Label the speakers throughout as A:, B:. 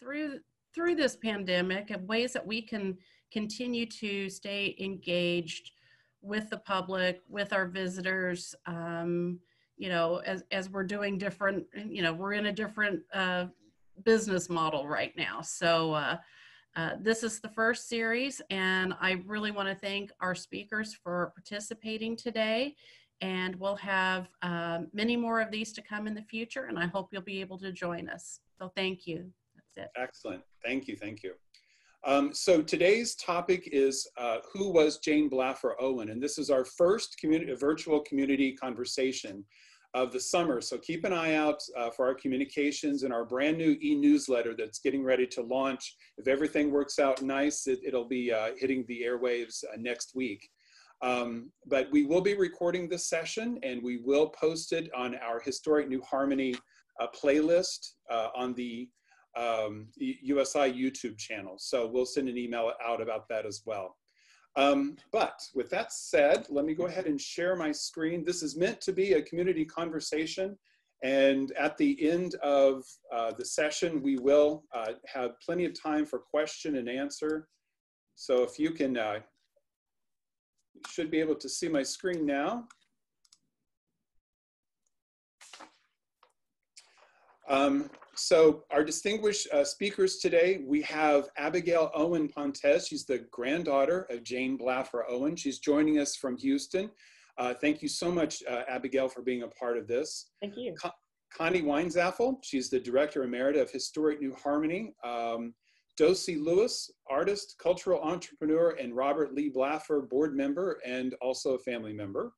A: through through this pandemic and ways that we can continue to stay engaged with the public, with our visitors. Um, you know, as as we're doing different, you know, we're in a different uh, business model right now. So. Uh, uh, this is the first series, and I really want to thank our speakers for participating today. And we'll have uh, many more of these to come in the future, and I hope you'll be able to join us. So thank you. It.
B: Excellent. Thank you. Thank you. Um, so today's topic is uh, who was Jane Blaffer Owen? And this is our first community, virtual community conversation of the summer. So keep an eye out uh, for our communications and our brand new e-newsletter that's getting ready to launch. If everything works out nice, it, will be uh, hitting the airwaves uh, next week. Um, but we will be recording this session and we will post it on our Historic New Harmony uh, playlist uh, on the um, USI YouTube channel. So we'll send an email out about that as well. Um, but with that said, let me go ahead and share my screen. This is meant to be a community conversation. And at the end of uh, the session, we will uh, have plenty of time for question and answer. So if you can, uh, you should be able to see my screen now. Um, so our distinguished uh, speakers today, we have Abigail Owen Pontez. She's the granddaughter of Jane Blaffer Owen. She's joining us from Houston. Uh, thank you so much, uh, Abigail, for being a part of this.
C: Thank you. Con
B: Connie Weinzapfel, she's the Director Emerita of Historic New Harmony. Um, Docey Lewis, artist, cultural entrepreneur, and Robert Lee Blaffer, board member and also a family member.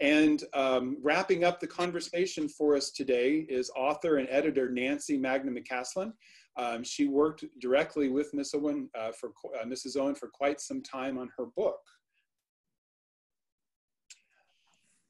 B: And um, wrapping up the conversation for us today is author and editor Nancy Mangum McCaslin. Um, she worked directly with Miss Owen uh, for, uh, Mrs. Owen for quite some time on her book.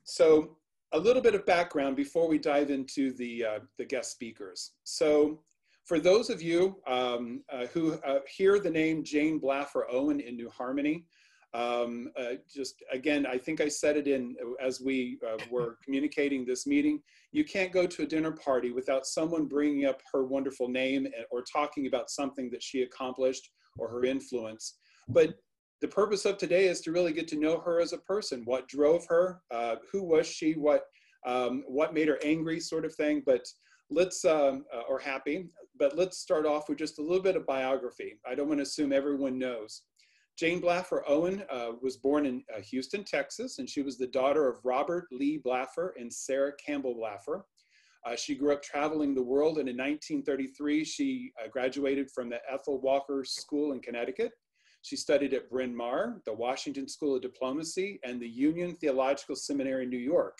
B: So a little bit of background before we dive into the, uh, the guest speakers. So for those of you um, uh, who uh, hear the name Jane Blaffer Owen in New Harmony, um, uh, just again, I think I said it in as we uh, were communicating this meeting. You can't go to a dinner party without someone bringing up her wonderful name or talking about something that she accomplished or her influence. But the purpose of today is to really get to know her as a person. What drove her? Uh, who was she? What um, what made her angry? Sort of thing. But let's um, uh, or happy. But let's start off with just a little bit of biography. I don't want to assume everyone knows. Jane Blaffer Owen uh, was born in uh, Houston, Texas, and she was the daughter of Robert Lee Blaffer and Sarah Campbell Blaffer. Uh, she grew up traveling the world, and in 1933, she uh, graduated from the Ethel Walker School in Connecticut. She studied at Bryn Mawr, the Washington School of Diplomacy, and the Union Theological Seminary in New York.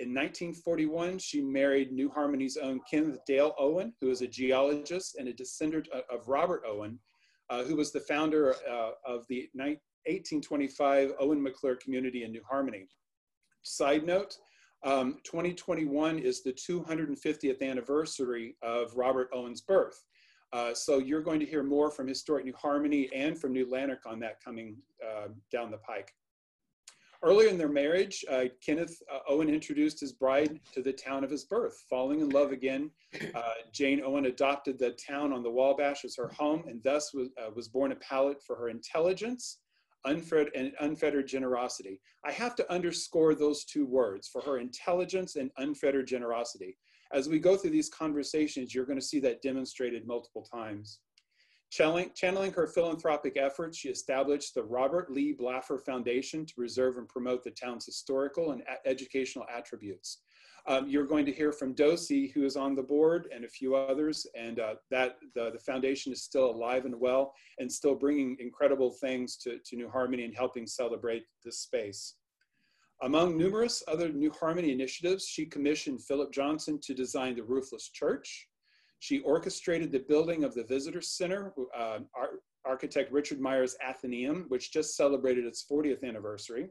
B: In 1941, she married New Harmony's own Kenneth Dale Owen, who is a geologist and a descendant of Robert Owen, uh, who was the founder uh, of the 1825 Owen Maclure community in New Harmony. Side note, um, 2021 is the 250th anniversary of Robert Owen's birth. Uh, so you're going to hear more from Historic New Harmony and from New Lanark on that coming uh, down the pike. Earlier in their marriage, uh, Kenneth uh, Owen introduced his bride to the town of his birth. Falling in love again, uh, Jane Owen adopted the town on the Wabash as her home and thus was, uh, was born a palate for her intelligence unfettered, and unfettered generosity. I have to underscore those two words for her intelligence and unfettered generosity. As we go through these conversations, you're going to see that demonstrated multiple times. Channeling, channeling, her philanthropic efforts, she established the Robert Lee Blaffer Foundation to preserve and promote the town's historical and educational attributes. Um, you're going to hear from Docey, who is on the board, and a few others, and uh, that the, the foundation is still alive and well, and still bringing incredible things to, to New Harmony and helping celebrate this space. Among numerous other New Harmony initiatives, she commissioned Philip Johnson to design the Roofless Church, she orchestrated the building of the Visitor Center, uh, Ar architect Richard Meier's Athenaeum, which just celebrated its 40th anniversary,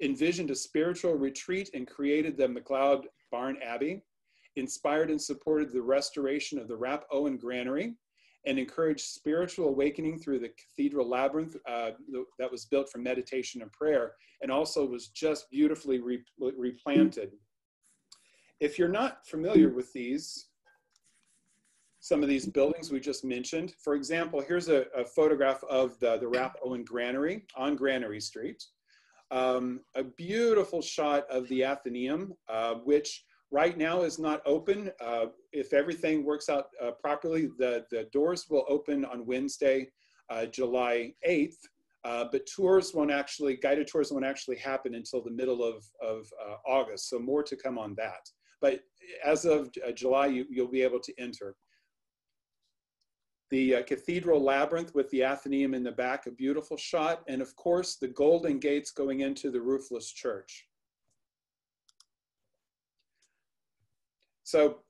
B: envisioned a spiritual retreat and created the McLeod Barn Abbey, inspired and supported the restoration of the Rapp Owen Granary, and encouraged spiritual awakening through the cathedral labyrinth uh, that was built for meditation and prayer, and also was just beautifully re replanted. If you're not familiar with these, some of these buildings we just mentioned. For example, here's a, a photograph of the, the Rapp Owen Granary on Granary Street. Um, a beautiful shot of the Athenaeum, uh, which right now is not open. Uh, if everything works out uh, properly, the, the doors will open on Wednesday, uh, July 8th, uh, but tours won't actually, guided tours won't actually happen until the middle of, of uh, August. So more to come on that. But as of July, you, you'll be able to enter. The uh, cathedral labyrinth with the Athenaeum in the back, a beautiful shot. And of course, the golden gates going into the roofless church. So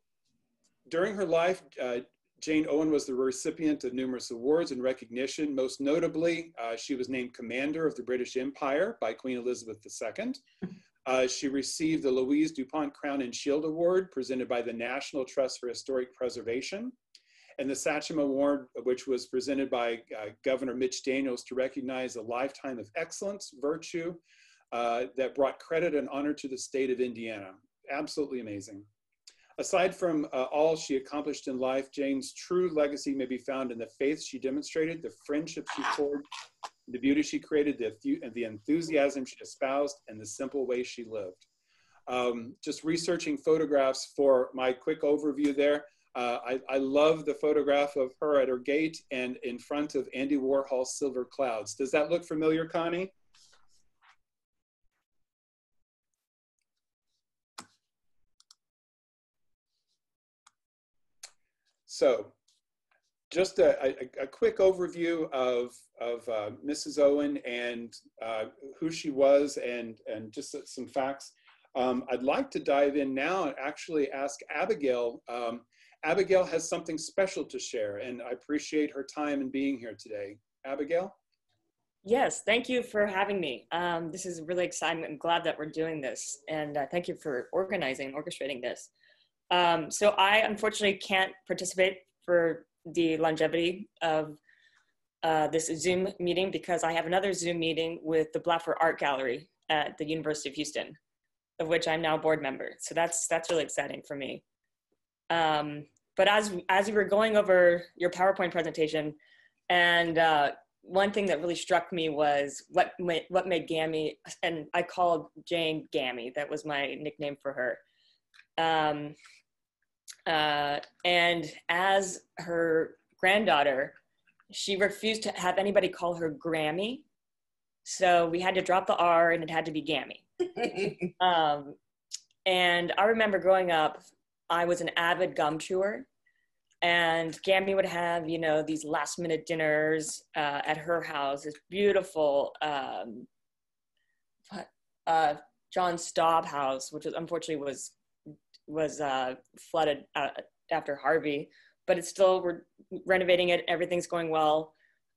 B: during her life, uh, Jane Owen was the recipient of numerous awards and recognition. Most notably, uh, she was named Commander of the British Empire by Queen Elizabeth II. Uh, she received the Louise DuPont Crowninshield Award presented by the National Trust for Historic Preservation and the Sachem Award, which was presented by uh, Governor Mitch Daniels to recognize a lifetime of excellence, virtue, uh, that brought credit and honor to the state of Indiana. Absolutely amazing. Aside from uh, all she accomplished in life, Jane's true legacy may be found in the faith she demonstrated, the friendship she forged, the beauty she created, the, the enthusiasm she espoused, and the simple way she lived. Um, just researching photographs for my quick overview there, uh, I, I, love the photograph of her at her gate and in front of Andy Warhol's Silver Clouds. Does that look familiar, Connie? So just a, a, a, quick overview of, of uh, Mrs. Owen and uh, who she was and, and just some facts. Um, I'd like to dive in now and actually ask Abigail um, Abigail has something special to share, and I appreciate her time and being here today. Abigail?
C: Yes, thank you for having me. Um, this is really exciting. I'm glad that we're doing this, and uh, thank you for organizing orchestrating this. Um, so I unfortunately can't participate for the longevity of uh, this Zoom meeting because I have another Zoom meeting with the Blaffer Art Gallery at the University of Houston, of which I'm now board member. So that's that's really exciting for me. Um, but as as you were going over your PowerPoint presentation, and uh, one thing that really struck me was what made, what made Gammy, and I called Jane Gammy. That was my nickname for her. Um, uh, and as her granddaughter, she refused to have anybody call her Grammy. So we had to drop the R and it had to be Gammy. um, and I remember growing up, I was an avid gum chewer. And Gammy would have, you know, these last minute dinners uh, at her house, this beautiful um, uh, John Staub house, which was, unfortunately was was uh, flooded uh, after Harvey, but it's still we're renovating it. Everything's going well.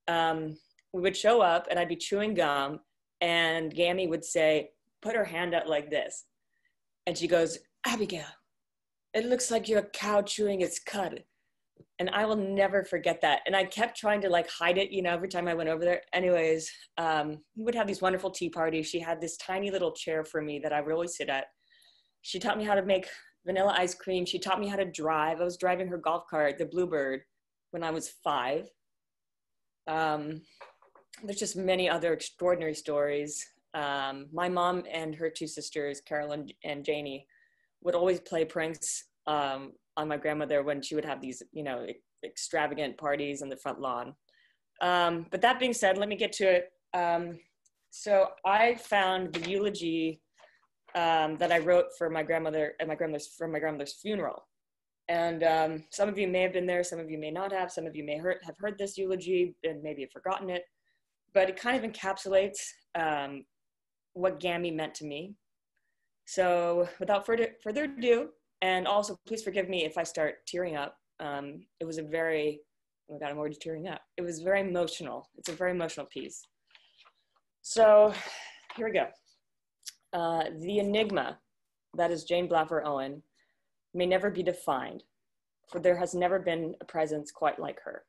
C: Um, we would show up, and I'd be chewing gum, and Gammy would say, "Put her hand out like this," and she goes, "Abigail, it looks like you're a cow chewing its cud. And I will never forget that. And I kept trying to like hide it, you know, every time I went over there. Anyways, um, we would have these wonderful tea parties. She had this tiny little chair for me that I would always sit at. She taught me how to make vanilla ice cream. She taught me how to drive. I was driving her golf cart, the Bluebird, when I was five. Um, there's just many other extraordinary stories. Um, my mom and her two sisters, Carolyn and Janie, would always play pranks um, on my grandmother when she would have these, you know, extravagant parties on the front lawn. Um, but that being said, let me get to it. Um, so I found the eulogy um, that I wrote for my grandmother at my grandmother's for my grandmother's funeral. And um, some of you may have been there, some of you may not have, some of you may have heard this eulogy and maybe have forgotten it. But it kind of encapsulates um, what Gammy meant to me so without further, further ado, and also please forgive me if I start tearing up. Um, it was a very, oh my God, I'm already tearing up. It was very emotional. It's a very emotional piece. So here we go. Uh, the enigma, that is Jane Blaffer Owen, may never be defined, for there has never been a presence quite like her.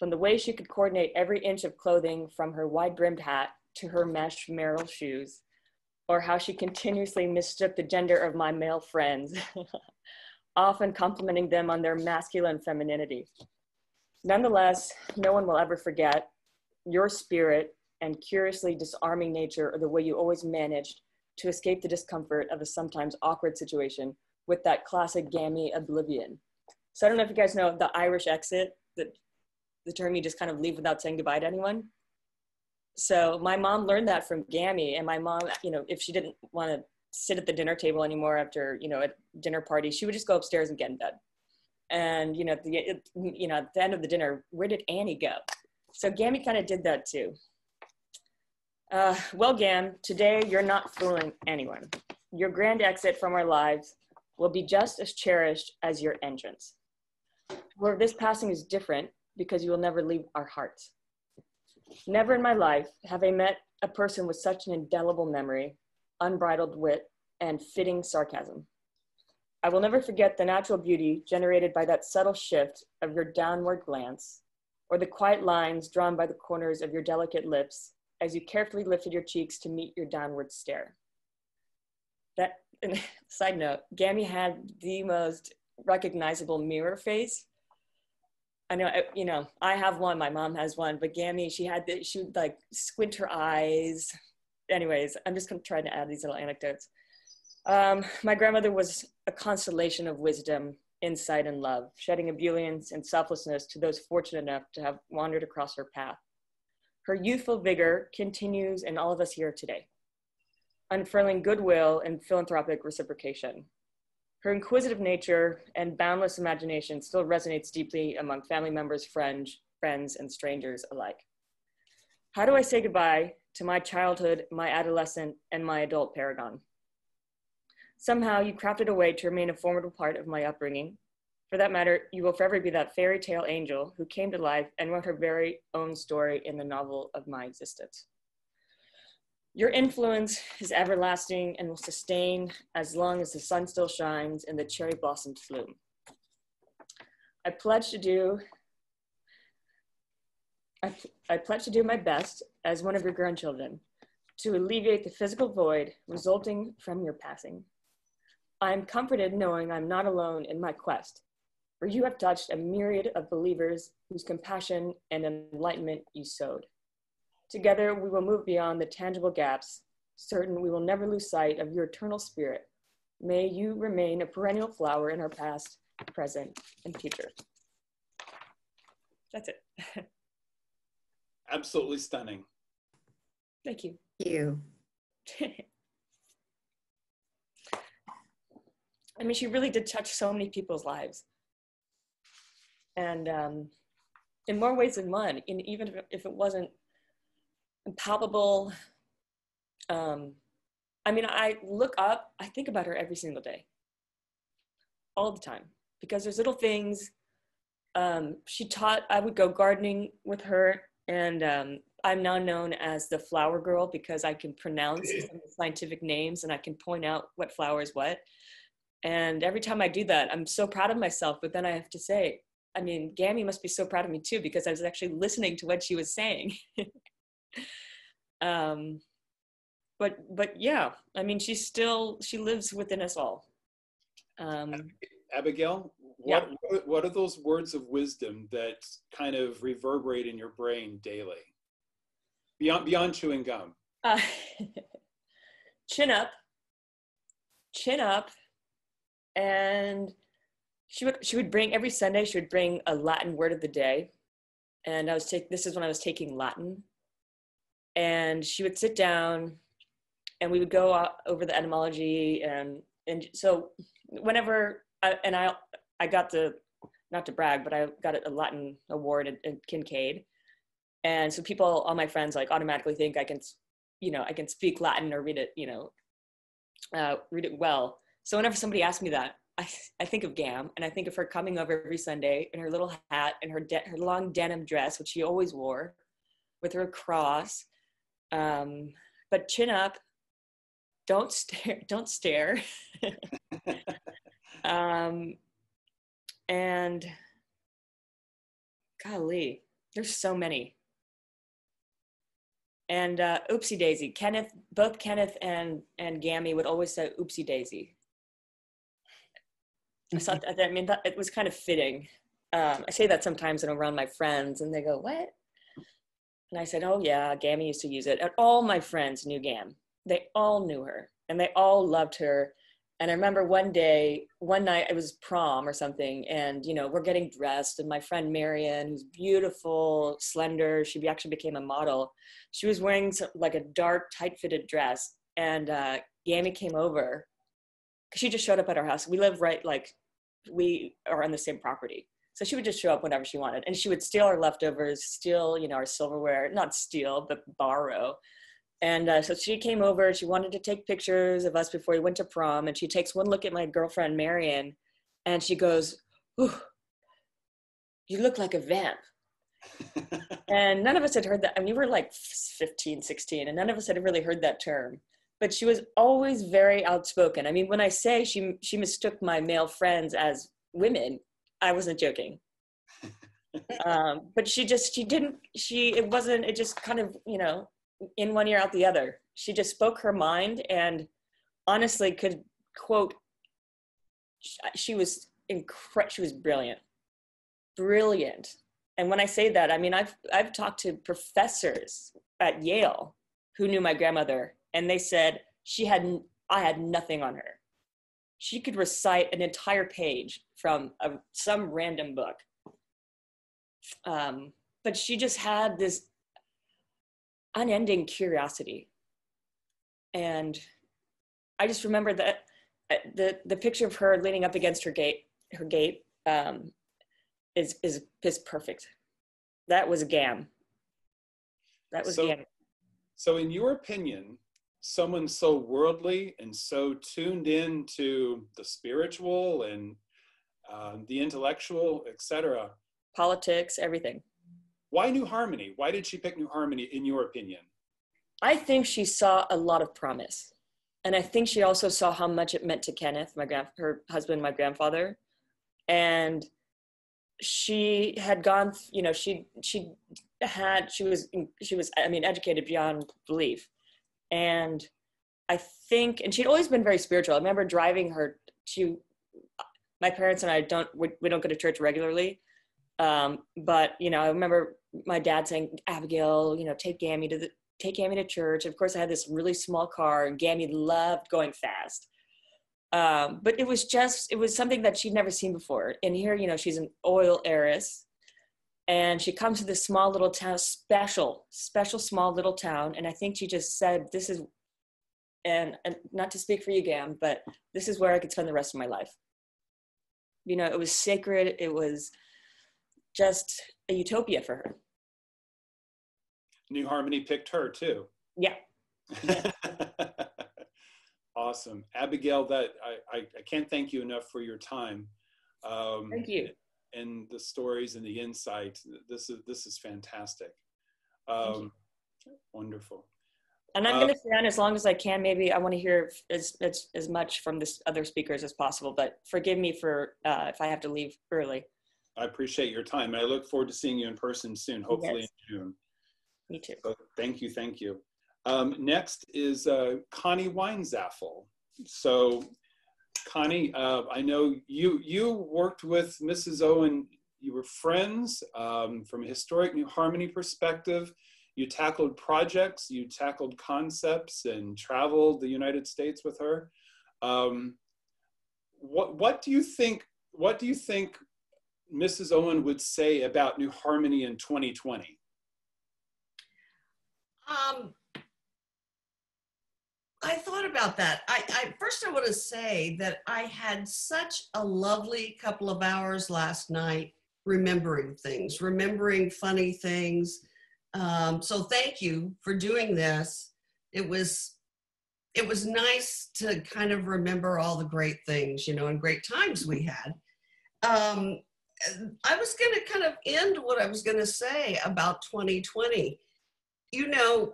C: From the way she could coordinate every inch of clothing from her wide brimmed hat to her mesh Merrell shoes, or how she continuously mistook the gender of my male friends. often complimenting them on their masculine femininity. Nonetheless, no one will ever forget your spirit and curiously disarming nature or the way you always managed to escape the discomfort of a sometimes awkward situation with that classic gammy oblivion. So I don't know if you guys know the Irish exit, the, the term you just kind of leave without saying goodbye to anyone. So my mom learned that from Gammy, and my mom, you know, if she didn't want to sit at the dinner table anymore after, you know, a dinner party, she would just go upstairs and get in bed. And you know, at the you know at the end of the dinner, where did Annie go? So Gammy kind of did that too. Uh, well, Gam, today you're not fooling anyone. Your grand exit from our lives will be just as cherished as your entrance. Where this passing is different because you will never leave our hearts. Never in my life have I met a person with such an indelible memory, unbridled wit, and fitting sarcasm. I will never forget the natural beauty generated by that subtle shift of your downward glance, or the quiet lines drawn by the corners of your delicate lips as you carefully lifted your cheeks to meet your downward stare. That side note, Gammy had the most recognizable mirror face I know, you know, I have one, my mom has one, but Gammy, she had the, she would like squint her eyes. Anyways, I'm just gonna try to add these little anecdotes. Um, my grandmother was a constellation of wisdom, insight, and love, shedding ebullience and selflessness to those fortunate enough to have wandered across her path. Her youthful vigor continues in all of us here today, unfurling goodwill and philanthropic reciprocation. Her inquisitive nature and boundless imagination still resonates deeply among family members, friends, friends, and strangers alike. How do I say goodbye to my childhood, my adolescent, and my adult paragon? Somehow you crafted a way to remain a formidable part of my upbringing. For that matter, you will forever be that fairy tale angel who came to life and wrote her very own story in the novel of my existence. Your influence is everlasting and will sustain as long as the sun still shines and the cherry blossoms bloom. I pledge to do I, I pledge to do my best as one of your grandchildren to alleviate the physical void resulting from your passing. I am comforted knowing I'm not alone in my quest, for you have touched a myriad of believers whose compassion and enlightenment you sowed. Together, we will move beyond the tangible gaps, certain we will never lose sight of your eternal spirit. May you remain a perennial flower in our past, present, and future. That's it.
B: Absolutely stunning.
C: Thank you.
D: Thank you.
C: I mean, she really did touch so many people's lives. And um, in more ways than one, and even if it wasn't palpable. Um, I mean, I look up, I think about her every single day, all the time, because there's little things. Um, she taught, I would go gardening with her, and um, I'm now known as the flower girl because I can pronounce scientific names and I can point out what flower is what. And every time I do that, I'm so proud of myself. But then I have to say, I mean, Gammy must be so proud of me too because I was actually listening to what she was saying. um, but but yeah, I mean, she's still she lives within us all. Um,
B: Abigail, what, yeah. what are those words of wisdom that kind of reverberate in your brain daily beyond beyond chewing gum? Uh,
C: chin up, chin up, and she would she would bring every Sunday. She would bring a Latin word of the day, and I was taking this is when I was taking Latin, and she would sit down and we would go over the etymology and and so whenever I, and I I got the not to brag but I got a Latin award at, at Kinkaid. And so people all my friends like automatically think I can you know I can speak Latin or read it you know uh, read it well. So whenever somebody asks me that I, I think of Gam and I think of her coming over every Sunday in her little hat and her de- her long denim dress which she always wore with her cross um, but chin up. Don't stare. Don't stare. um, and golly, there's so many. And uh, oopsie daisy. Kenneth, both Kenneth and and Gammy would always say oopsie daisy. I thought that, I mean, that, it was kind of fitting. Um, I say that sometimes and around my friends, and they go, "What?" And I said, "Oh yeah, Gammy used to use it." And all my friends knew Gam. They all knew her, and they all loved her. And I remember one day, one night, it was prom or something, and you know, we're getting dressed, and my friend Marion, who's beautiful, slender, she actually became a model. She was wearing some, like a dark, tight-fitted dress, and uh, Gammy came over she just showed up at our house. We live right like we are on the same property. So she would just show up whenever she wanted. And she would steal our leftovers, steal, you know, our silverware, not steal, but borrow. And uh, so she came over, she wanted to take pictures of us before we went to prom. And she takes one look at my girlfriend, Marion, and she goes, Ooh, you look like a vamp. and none of us had heard that. I mean, we were like 15, 16, and none of us had really heard that term but she was always very outspoken. I mean, when I say she she mistook my male friends as women, I wasn't joking. um, but she just she didn't she it wasn't it just kind of you know in one ear out the other. She just spoke her mind and honestly could quote. She was incredible. She was brilliant, brilliant. And when I say that, I mean I've I've talked to professors at Yale who knew my grandmother and they said she had I had nothing on her. She could recite an entire page from a, some random book. Um, but she just had this unending curiosity. And I just remember that uh, the the picture of her leaning up against her gate her gate um, is is is perfect. That was Gam. That was
B: so,
C: Gam.
B: So, in your opinion, someone so worldly and so tuned in to the spiritual and uh, the intellectual, etc.
C: Politics, everything.
B: Why New Harmony? Why did she pick New Harmony, in your opinion?
C: I think she saw a lot of promise. And I think she also saw how much it meant to Kenneth, my grand, her husband, my grandfather. And she had gone, you know, she, she had, she was, she was, I mean, educated beyond belief and I think, and she'd always been very spiritual. I remember driving her to, my parents and I don't, we, we don't go to church regularly. Um, but, you know, I remember my dad saying, Abigail, you know, take Gammy to the, take Gammy to church. Of course, I had this really small car and Gammy loved going fast. Um, but it was just, it was something that she'd never seen before. And here, you know, she's an oil heiress and she comes to this small little town special special small little town. And i think she just said this is and, and not to speak for you gam but this is where i could spend the rest of my life. You know it was sacred. It was just a utopia for her.
B: New harmony picked her too.
C: Yeah,
B: yeah. awesome. Abigail that I, I, I can't thank you enough for your time.
C: Um, thank you
B: and the stories and the insight. This is this is fantastic. Um, wonderful.
C: And I'm uh, going to stay on as long as I can. Maybe I want to hear as, as, as much from this other speakers as possible, but forgive me for uh, if I have to leave early.
B: I appreciate your time. And I look forward to seeing you in person soon, hopefully yes. in June.
C: Me too.
B: So thank you. Thank you. Um, next is uh, Connie Weinzapfel. So Connie, uh, I know you you worked with Mrs. Owen. You were friends um, from a historic New Harmony perspective. You tackled projects, you tackled concepts, and traveled the United States with her. Um, what what do you think? What do you think Mrs. Owen would say about New Harmony in 2020?
D: Um, I thought about that. I, I first I want to say that I had such a lovely couple of hours last night remembering things, remembering funny things. Um, so thank you for doing this. It was it was nice to kind of remember all the great things, you know, and great times we had. Um, I was going to kind of end what I was going to say about 2020. You know,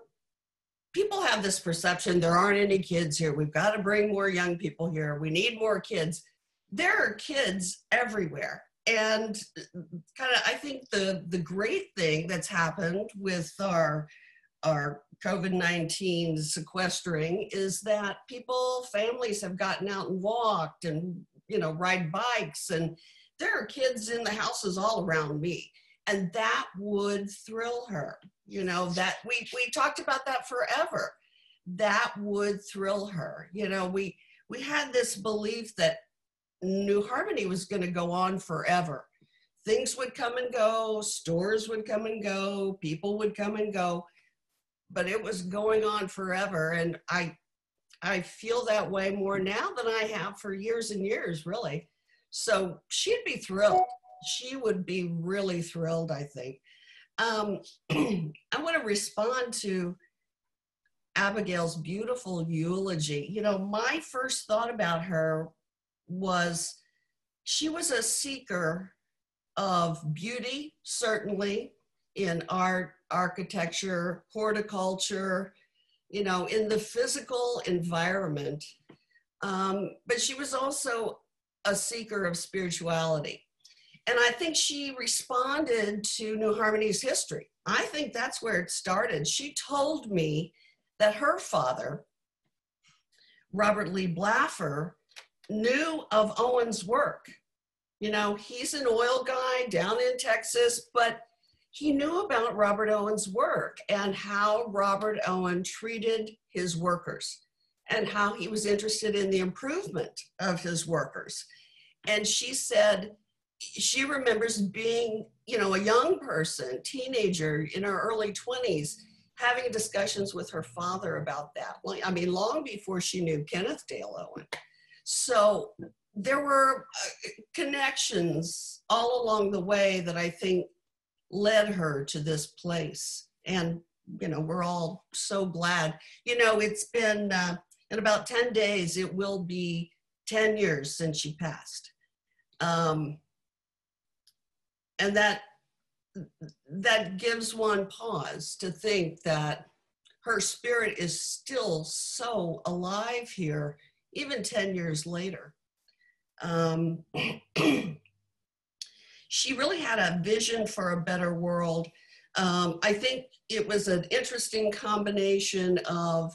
D: people have this perception there aren't any kids here. We've got to bring more young people here. We need more kids. There are kids everywhere. And uh, kind of, I think the the great thing that's happened with our our COVID 19 sequestering is that people, families have gotten out and walked and you know, ride bikes. And there are kids in the houses all around me. And that would thrill her. You know, that we, we talked about that forever. That would thrill her. You know, we, we had this belief that New Harmony was going to go on forever. Things would come and go, stores would come and go, people would come and go, but it was going on forever. And I, I feel that way more now than I have for years and years, really. So she'd be thrilled. She would be really thrilled, I think. Um, I want to respond to Abigail's beautiful eulogy. You know, my first thought about her was she was a seeker of beauty, certainly in art, architecture, horticulture, you know, in the physical environment. Um, but she was also a seeker of spirituality. And I think she responded to New Harmony's history. I think that's where it started. She told me that her father, Robert Lee Blaffer, knew of Owen's work. You know, he's an oil guy down in Texas, but he knew about Robert Owen's work and how Robert Owen treated his workers and how he was interested in the improvement of his workers. And she said she remembers being, you know, a young person, teenager in her early 20s, having discussions with her father about that. I mean, long before she knew Kenneth Dale Owen. So there were uh, connections all along the way that I think led her to this place. And, you know, we're all so glad. You know, it's been uh, in about 10 days, it will be 10 years since she passed. Um, and that that gives one pause to think that her spirit is still so alive here even 10 years later. Um, she really had a vision for a better world. Um, I think it was an interesting combination of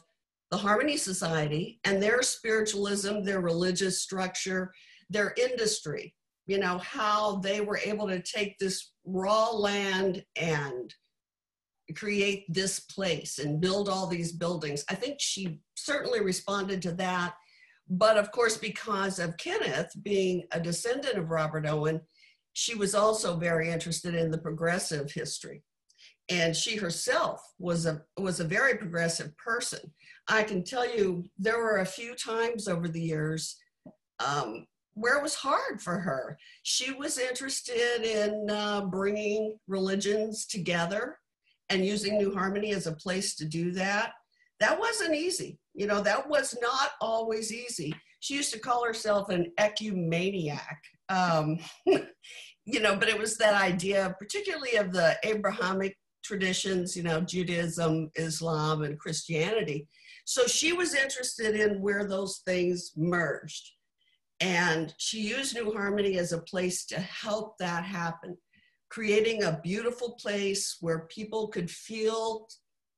D: the Harmony Society and their spiritualism, their religious structure, their industry, you know, how they were able to take this raw land and create this place and build all these buildings. I think she certainly responded to that but of course, because of Kenneth being a descendant of Robert Owen, she was also very interested in the progressive history. And she herself was a, was a very progressive person. I can tell you there were a few times over the years um, where it was hard for her. She was interested in uh, bringing religions together and using New Harmony as a place to do that. That wasn't easy. You know, that was not always easy. She used to call herself an ecumaniac. Um, you know, but it was that idea, particularly of the Abrahamic traditions, you know, Judaism, Islam, and Christianity. So she was interested in where those things merged. And she used New Harmony as a place to help that happen, creating a beautiful place where people could feel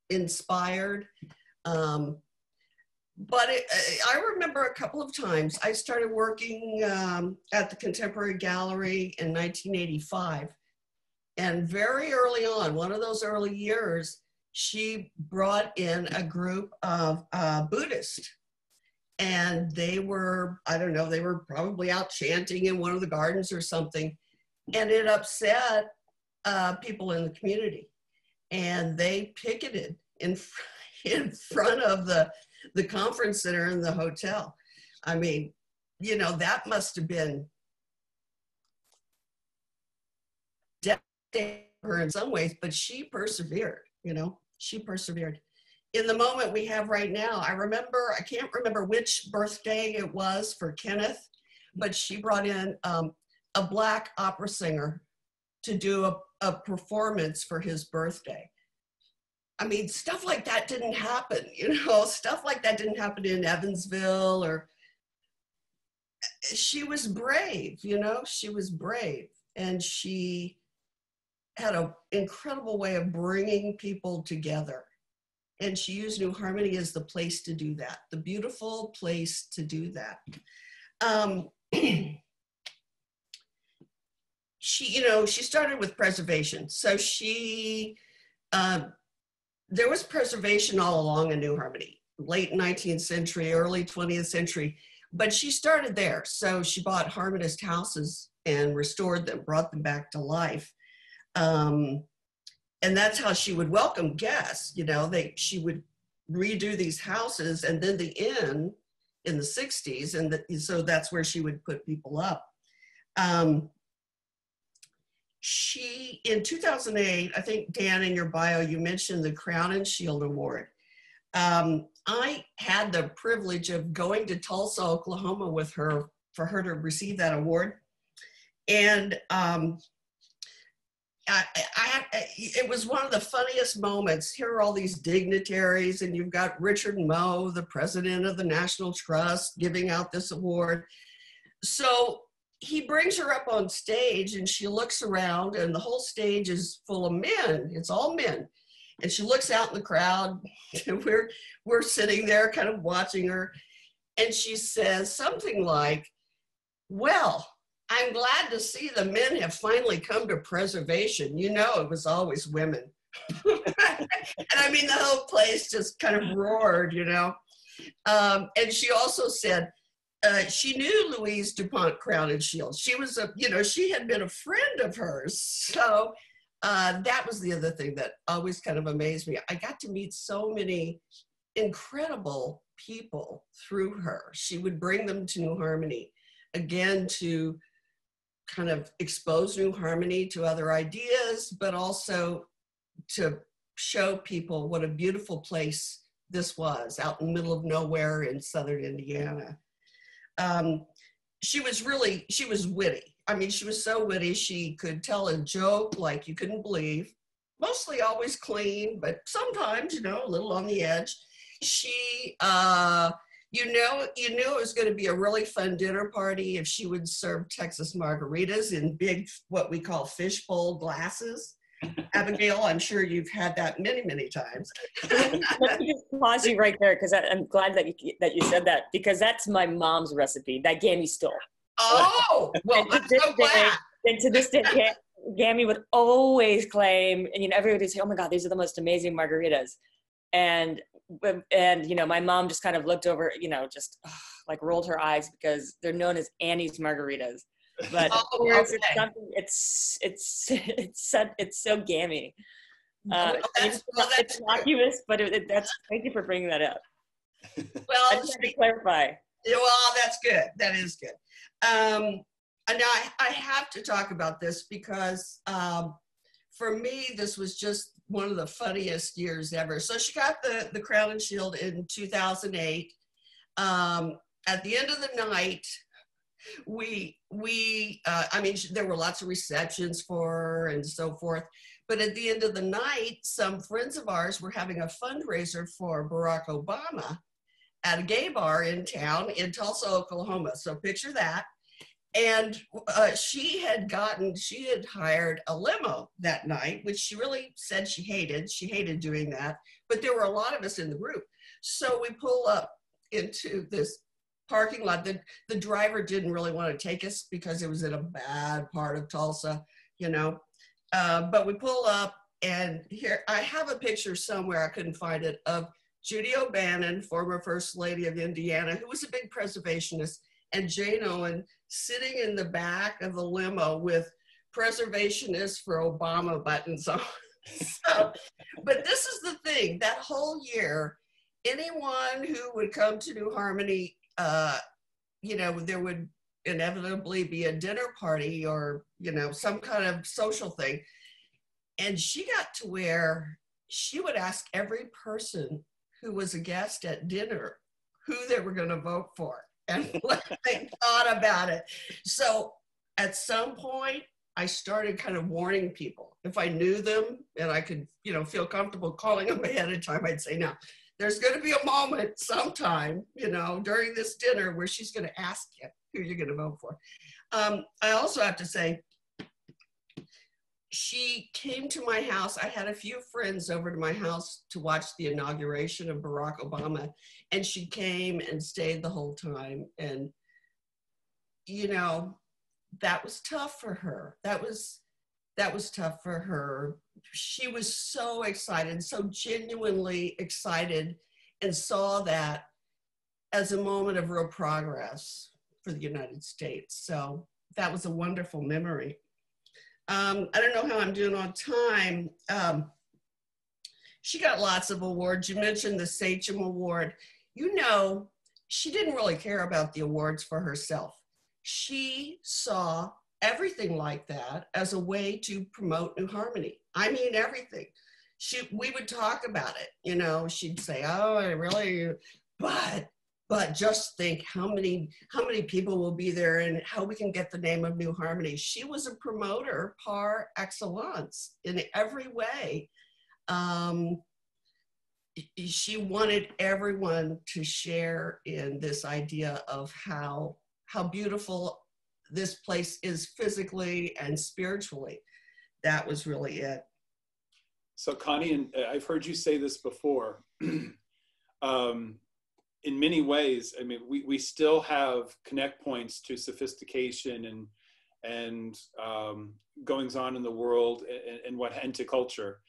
D: inspired, um, but it, I remember a couple of times I started working um, at the Contemporary Gallery in 1985. And very early on, one of those early years, she brought in a group of uh, Buddhists. And they were, I don't know, they were probably out chanting in one of the gardens or something. And it upset uh, people in the community. And they picketed in, in front of the the conference center in the hotel. I mean, you know, that must have been her in some ways, but she persevered, you know, she persevered. In the moment we have right now, I remember, I can't remember which birthday it was for Kenneth, but she brought in um, a black opera singer to do a, a performance for his birthday. I mean, stuff like that didn't happen, you know, stuff like that didn't happen in Evansville or she was brave, you know, she was brave and she had an incredible way of bringing people together. And she used New Harmony as the place to do that, the beautiful place to do that. Um, she, you know, she started with preservation. So she, uh, there was preservation all along in New Harmony, late 19th century, early 20th century, but she started there. So she bought Harmonist houses and restored them, brought them back to life. Um, and that's how she would welcome guests. You know, they she would redo these houses, and then the inn in the 60s, and the, so that's where she would put people up. Um, she in 2008 i think dan in your bio you mentioned the Crowninshield award um, i had the privilege of going to tulsa oklahoma with her for her to receive that award and um, I, I, it was one of the funniest moments. Here are all these dignitaries, and you've got Richard Moe, the president of the National Trust, giving out this award. So he brings her up on stage and she looks around and the whole stage is full of men it's all men and she looks out in the crowd and we're we're sitting there kind of watching her and she says something like well i'm glad to see the men have finally come to preservation you know it was always women and i mean the whole place just kind of roared you know um, and she also said uh, she knew Louise DuPont Crowninshields. She was a, you know, she had been a friend of hers. So uh, that was the other thing that always kind of amazed me. I got to meet so many incredible people through her. She would bring them to New Harmony again to kind of expose New Harmony to other ideas, but also to show people what a beautiful place this was out in the middle of nowhere in southern Indiana. Um, she was really she was witty. I mean she was so witty she could tell a joke like you couldn't believe. Mostly always clean but sometimes you know a little on the edge. She uh you know you knew it was going to be a really fun dinner party if she would serve texas margaritas in big what we call fishbowl glasses Abigail, I'm sure you've had that many, many times.
C: Let me just pause you right there because I'm glad that you that you said that because that's my mom's recipe that Gammy stole.
D: Oh, well, I'm so glad.
C: and to this day, Gammy would always claim, and you know, everybody would say, "Oh my God, these are the most amazing margaritas," and and you know, my mom just kind of looked over, you know, just like rolled her eyes because they're known as Annie's margaritas. But oh, it's it's it's it's so, it's so gammy. Uh, well, it's, well, it's innocuous but it, it, that's thank you for bringing that up.
D: Well
C: I just to clarify.
D: Well that's good. That is good. Um and now I, I have to talk about this because um for me this was just one of the funniest years ever. So she got the the Crowninshield in 2008 um at the end of the night we we uh, i mean there were lots of receptions for her and so forth. But at the end of the night some friends of ours were having a fundraiser for barack obama at a gay bar in town in tulsa oklahoma. So picture that and uh, she had gotten she had hired a limo that night which she really said she hated she hated doing that but there were a lot of us in the group so we pull up into this parking lot. The, the driver didn't really want to take us because it was in a bad part of Tulsa, you know. Uh, but we pull up, and here I have a picture somewhere, I couldn't find it, of Judy O'Bannon, former First Lady of Indiana, who was a big preservationist, and Jane Owen sitting in the back of the limo with preservationists for Obama buttons on. so, but this is the thing that whole year, anyone who would come to New Harmony uh, you know, there would inevitably be a dinner party or, you know, some kind of social thing. And she got to where she would ask every person who was a guest at dinner who they were going to vote for and what they thought about it. So at some point, I started kind of warning people. If I knew them and I could, you know, feel comfortable calling them ahead of time, I'd say, now, there's going to be a moment sometime, you know, during this dinner where she's going to ask you who you're going to vote for. Um, I also have to say, she came to my house. I had a few friends over to my house to watch the inauguration of Barack Obama, and she came and stayed the whole time. And you know, that was tough for her. That was that was tough for her. She was so excited, so genuinely excited, and saw that as a moment of real progress for the United States. So that was a wonderful memory. Um, I don't know how I'm doing on time. Um, she got lots of awards. You mentioned the Sachem Award. You know, she didn't really care about the awards for herself. She saw everything like that as a way to promote New Harmony. I mean, everything. She, we would talk about it. You know, she'd say, "Oh, I really," but but just think how many how many people will be there and how we can get the name of new harmony. She was a promoter par excellence in every way. Um, she wanted everyone to share in this idea of how how beautiful this place is physically and spiritually. That was really it.
B: So connie and uh, i've heard you say this before. Um, in many ways, I mean, we, we still have connect points to sophistication and and um, goings on in the world and, and what and to culture,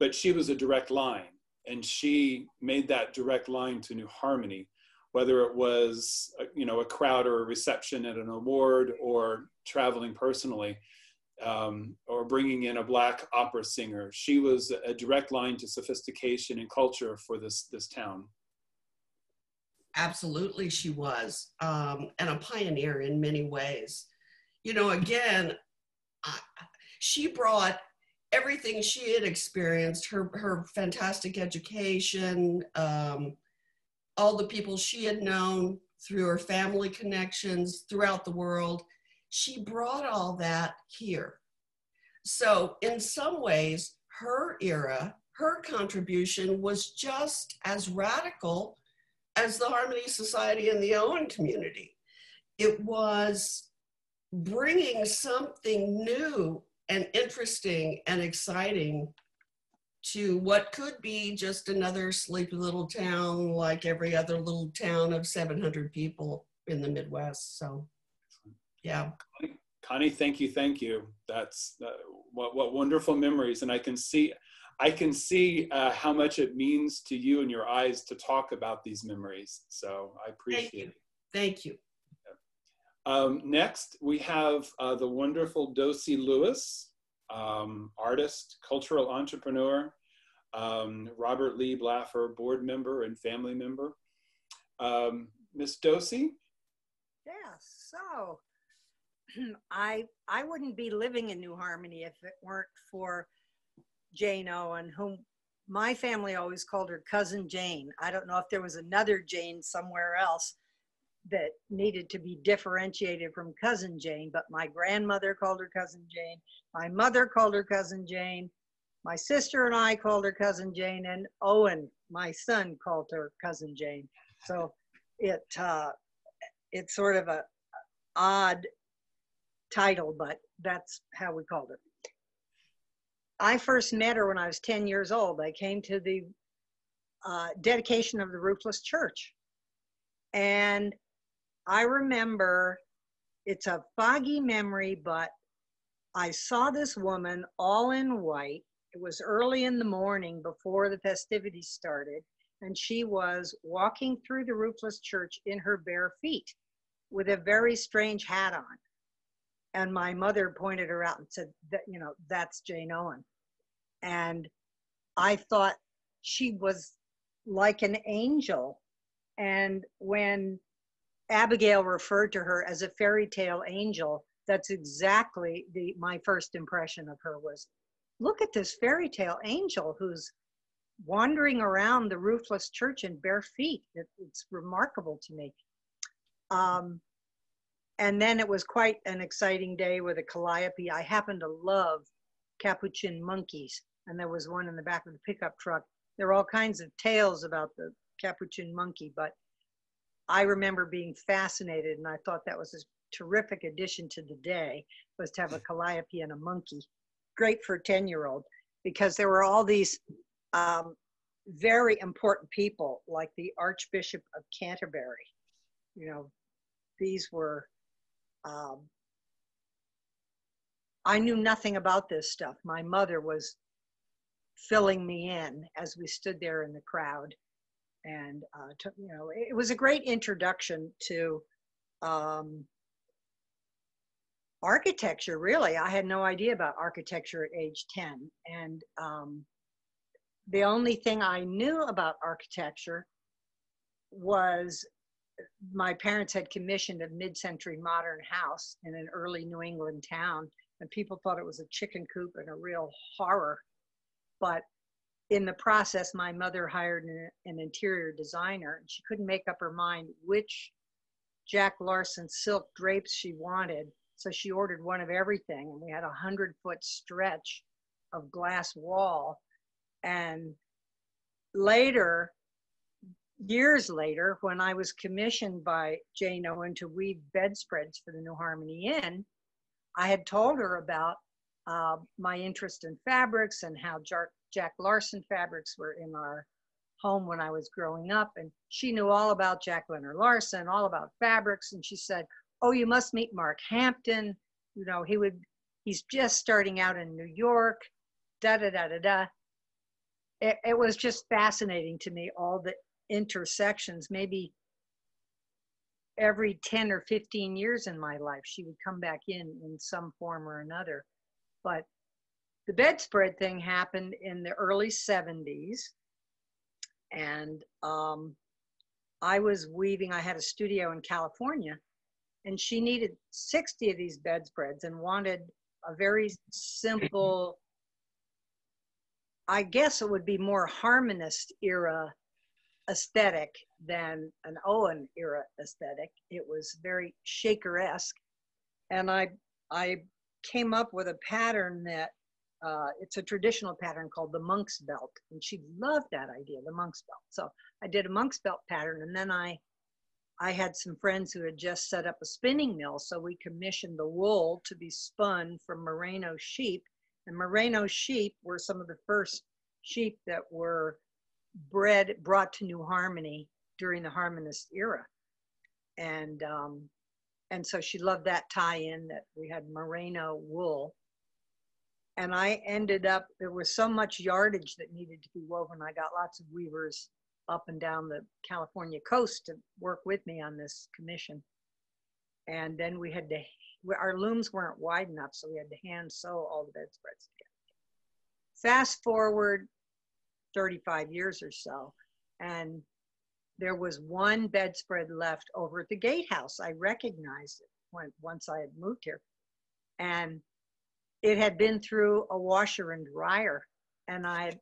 B: but she was a direct line, and she made that direct line to New Harmony, whether it was uh, you know a crowd or a reception at an award or traveling personally. Um, or bringing in a black opera singer. She was a direct line to sophistication and culture for this this town.
D: Absolutely, she was, um, and a pioneer in many ways. You know, again, I, she brought everything she had experienced her her fantastic education, um, all the people she had known through her family connections throughout the world. She brought all that here. So, in some ways, her era, her contribution was just as radical as the Harmony Society and the Owen community. It was bringing something new and interesting and exciting to what could be just another sleepy little town like every other little town of 700 people in the Midwest. So, yeah.
B: Connie, thank you, thank you. That's uh, what what wonderful memories, and I can see I can see uh, how much it means to you and your eyes to talk about these memories. So I appreciate
D: Thank you.
B: it.
D: Thank you.
B: Um, next, we have uh, the wonderful Docey Lewis, um, artist, cultural entrepreneur, um, Robert Lee Blaffer, board member and family member. Um, Miss Docey?
E: Yeah, so I I wouldn't be living in New Harmony if it weren't for Jane Owen, whom my family always called her cousin Jane. I don't know if there was another Jane somewhere else that needed to be differentiated from cousin Jane, but my grandmother called her cousin Jane. My mother called her cousin Jane. My sister and I called her cousin Jane, and Owen, my son, called her cousin Jane. So it uh, it's sort of a odd title, but that's how we called her. I first met her when I was 10 years old. I came to the uh, dedication of the Roofless Church. And I remember it's a foggy memory, but I saw this woman all in white. It was early in the morning before the festivities started, and she was walking through the roofless church in her bare feet with a very strange hat on. And my mother pointed her out and said, that, you know, that's Jane Owen and I thought she was like an angel. And when Abigail referred to her as a fairy tale angel, that's exactly the my first impression of her was look at this fairy tale angel who's wandering around the roofless church in bare feet. It, it's remarkable to me. Um, and then it was quite an exciting day with a calliope. I happen to love capuchin monkeys and there was one in the back of the pickup truck. There were all kinds of tales about the capuchin monkey, but I remember being fascinated, and I thought that was a terrific addition to the day was to have a calliope and a monkey. Great for a 10 year old because there were all these um, very important people like the Archbishop of Canterbury. You know, these were um, I knew nothing about this stuff. My mother was filling me in as we stood there in the crowd. And, uh, to, you know, it was a great introduction to um, architecture, really. I had no idea about architecture at age 10. And um, the only thing I knew about architecture was my parents had commissioned a mid-century modern house in an early New England town, and people thought it was a chicken coop and a real horror. But in the process, my mother hired an, an interior designer, and she couldn't make up her mind which Jack Larsen silk drapes she wanted. So she ordered one of everything, and we had a hundred foot stretch of glass wall. And later, years later, when I was commissioned by Jane Owen to weave bedspreads for the New Harmony Inn, I had told her about uh, my interest in fabrics and how Jack, Larsen fabrics were in our home when I was growing up. And she knew all about Jack Lenor Larsen, all about fabrics. And she said, Oh, you must meet Mark Hampton. You know, he would, he's just starting out in New York, da da da da da. It, it was just fascinating to me, all the intersections, maybe every 10 or 15 years in my life, she would come back in in some form or another. But the bedspread thing happened in the early 70s. And um, I was weaving, I had a studio in California, and she needed 60 of these bedspreads and wanted a very simple, I guess it would be more harmonist era aesthetic than an Owen era aesthetic. It was very Shaker-esque. And I, I came up with a pattern that uh, it's a traditional pattern called the monk's belt. And she loved that idea, the monk's belt. So I did a monk's belt pattern and then I I had some friends who had just set up a spinning mill, so we commissioned the wool to be spun from merino sheep. And merino sheep were some of the first sheep that were bred brought to New Harmony during the Harmonist era, and um, and so she loved that tie-in that we had merino wool. And I ended up there was so much yardage that needed to be woven. I got lots of weavers up and down the California coast to work with me on this commission. And then we had to, our looms weren't wide enough, so we had to hand sew all the bedspreads together. Fast forward 35 years or so. And there was one bedspread left over at the gatehouse. I recognized it when, once I had moved here. And it had been through a washer and dryer. And I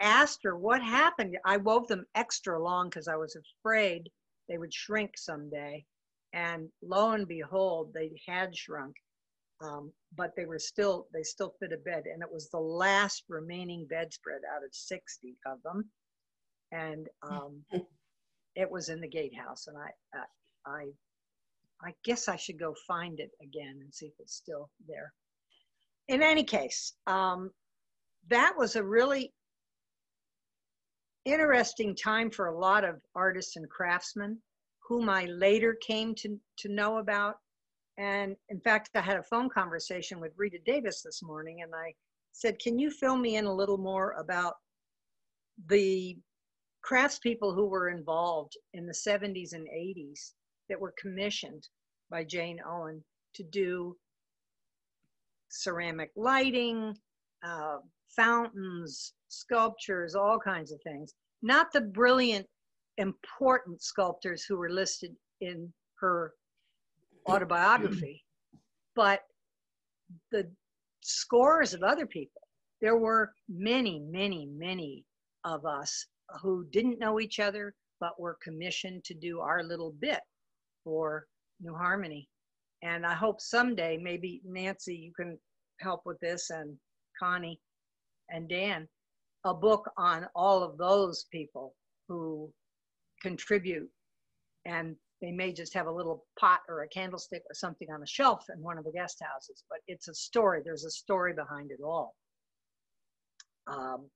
E: asked her what happened. I wove them extra long because I was afraid they would shrink someday. And lo and behold, they had shrunk um, but they were still they still fit a bed and it was the last remaining bedspread out of 60 of them and um, it was in the gatehouse and I, I i i guess i should go find it again and see if it's still there. In any case um, that was a really interesting time for a lot of artists and craftsmen whom i later came to to know about. And in fact, I had a phone conversation with Rita Davis this morning, and I said, Can you fill me in a little more about the craftspeople who were involved in the 70s and 80s that were commissioned by Jane Owen to do ceramic lighting, uh, fountains, sculptures, all kinds of things. Not the brilliant, important sculptors who were listed in her autobiography, but the scores of other people. There were many, many, many of us who didn't know each other, but were commissioned to do our little bit for New Harmony. And I hope someday, maybe Nancy, you can help with this, and Connie and Dan, a book on all of those people who contribute and they may just have a little pot or a candlestick or something on a shelf in one of the guest houses, but it's a story. There's a story behind it all. Um,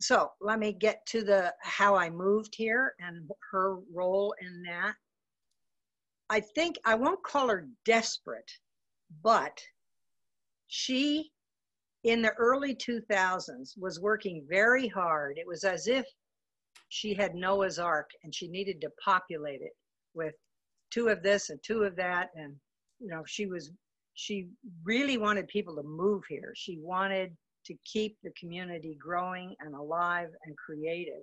E: so let me get to the how I moved here and her role in that. I think I won't call her desperate, but she in the early 2000s was working very hard. It was as if she had Noah's Ark and she needed to populate it with two of this and two of that. And, you know, she was, she really wanted people to move here. She wanted to keep the community growing and alive and creative.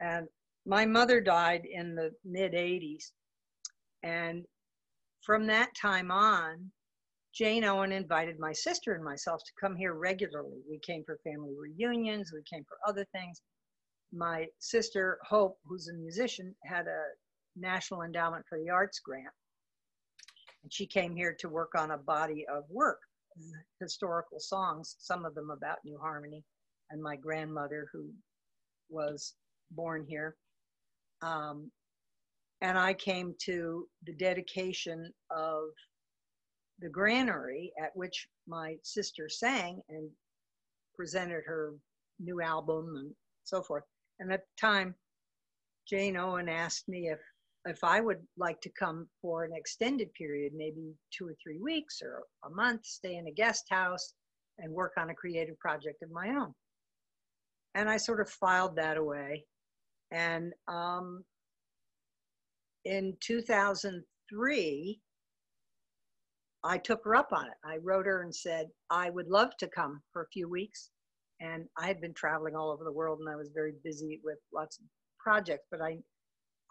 E: And my mother died in the mid 80s. And from that time on, Jane Owen invited my sister and myself to come here regularly. We came for family reunions, we came for other things. My sister, Hope, who's a musician, had a National Endowment for the Arts grant. And she came here to work on a body of work, historical songs, some of them about New Harmony, and my grandmother, who was born here. Um, and I came to the dedication of the granary at which my sister sang and presented her new album and so forth. And at the time, Jane Owen asked me if if I would like to come for an extended period, maybe two or three weeks or a month, stay in a guest house and work on a creative project of my own. And I sort of filed that away. And um, in 2003, I took her up on it. I wrote her and said, I would love to come for a few weeks. And I had been traveling all over the world and I was very busy with lots of projects, but I,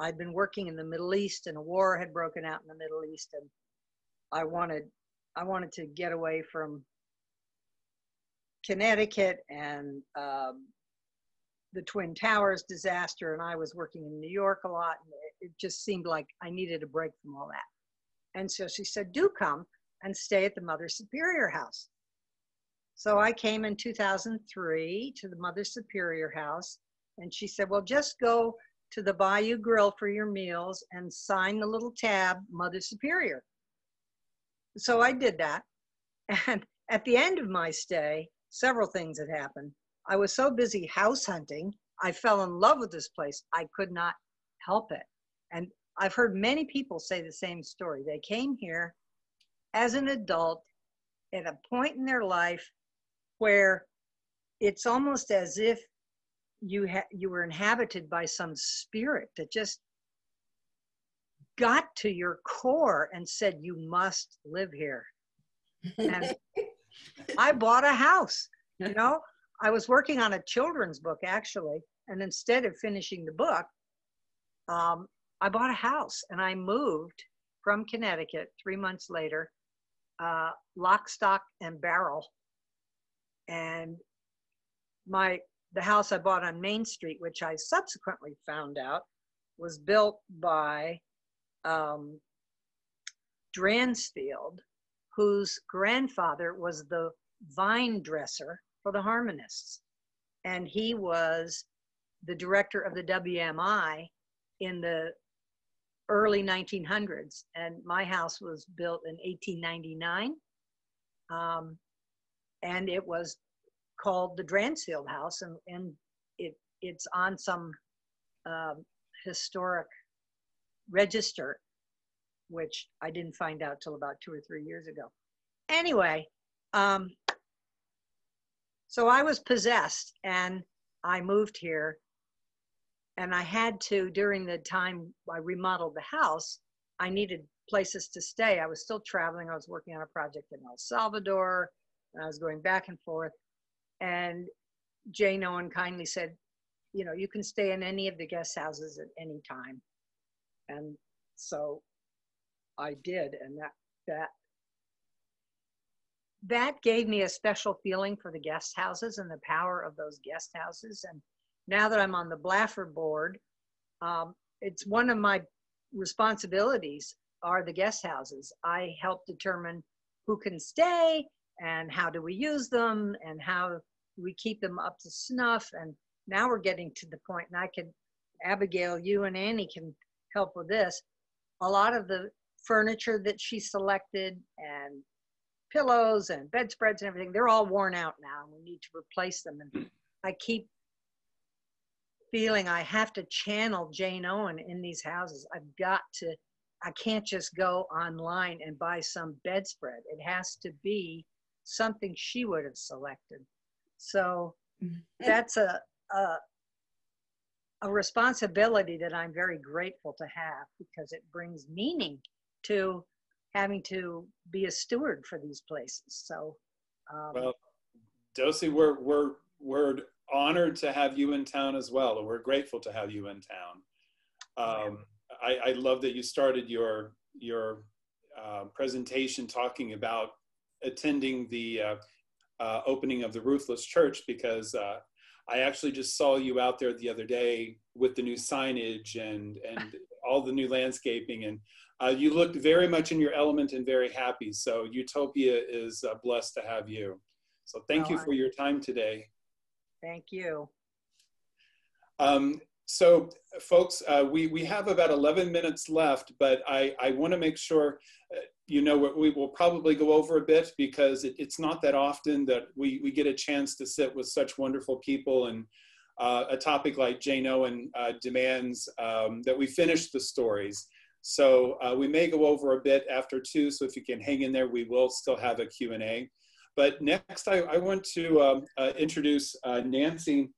E: I'd been working in the Middle East and a war had broken out in the Middle East. And I wanted, I wanted to get away from Connecticut and um, the Twin Towers disaster. And I was working in New York a lot. And it, it just seemed like I needed a break from all that. And so she said, do come and stay at the Mother Superior House. So I came in 2003 to the Mother Superior House, and she said, Well, just go to the Bayou Grill for your meals and sign the little tab, Mother Superior. So I did that. And at the end of my stay, several things had happened. I was so busy house hunting, I fell in love with this place. I could not help it. And I've heard many people say the same story. They came here as an adult at a point in their life where it's almost as if you ha- you were inhabited by some spirit that just got to your core and said you must live here and i bought a house you know i was working on a children's book actually and instead of finishing the book um, i bought a house and i moved from connecticut three months later uh, lock, stock, and barrel. And my the house I bought on Main Street, which I subsequently found out was built by um, Dransfield, whose grandfather was the vine dresser for the harmonists. And he was the director of the WMI in the early 1900s, and my house was built in 1899. Um, and it was called the Dransfield House, and, and it it's on some um, historic register, which I didn't find out till about two or three years ago. Anyway, um, so I was possessed, and I moved here and I had to, during the time I remodeled the house, I needed places to stay. I was still traveling. I was working on a project in El Salvador, and I was going back and forth. And Jane Owen kindly said, you know, you can stay in any of the guest houses at any time. And so I did, and that that that gave me a special feeling for the guest houses and the power of those guest houses and now that I'm on the Blaffer board, um, it's one of my responsibilities are the guest houses. I help determine who can stay and how do we use them and how we keep them up to snuff. And now we're getting to the point, and I can, Abigail, you and Annie can help with this. A lot of the furniture that she selected and pillows and bedspreads and everything, they're all worn out now, and we need to replace them. And I keep feeling I have to channel Jane Owen in these houses. I've got to I can't just go online and buy some bedspread. It has to be something she would have selected. So that's a, a a responsibility that I'm very grateful to have because it brings meaning to having to be a steward for these places. So, um,
B: Well, Docey, we're, we're, we're honored to have you in town as well. and We're grateful to have you in town. Um, I, I love that you started your, your uh, presentation talking about attending the uh, uh, opening of the Roofless Church because uh, I actually just saw you out there the other day with the new signage and, and all the new landscaping and uh, you looked very much in your element and very happy. So Utopia is uh, blessed to have you. So thank
E: Well,
B: you for your time today.
E: thank you.
B: Um, so folks, uh, we, we have about 11 minutes left, but I, I wanna make sure, uh, you know, we, will probably go over a bit because it, it's not that often that we, we get a chance to sit with such wonderful people and uh, a topic like Jane Owen uh, demands um, that we finish the stories. So uh, we may go over a bit after two, so if you can hang in there, we will still have a Q&A. But next, I, I want to um, uh, introduce uh, Nancy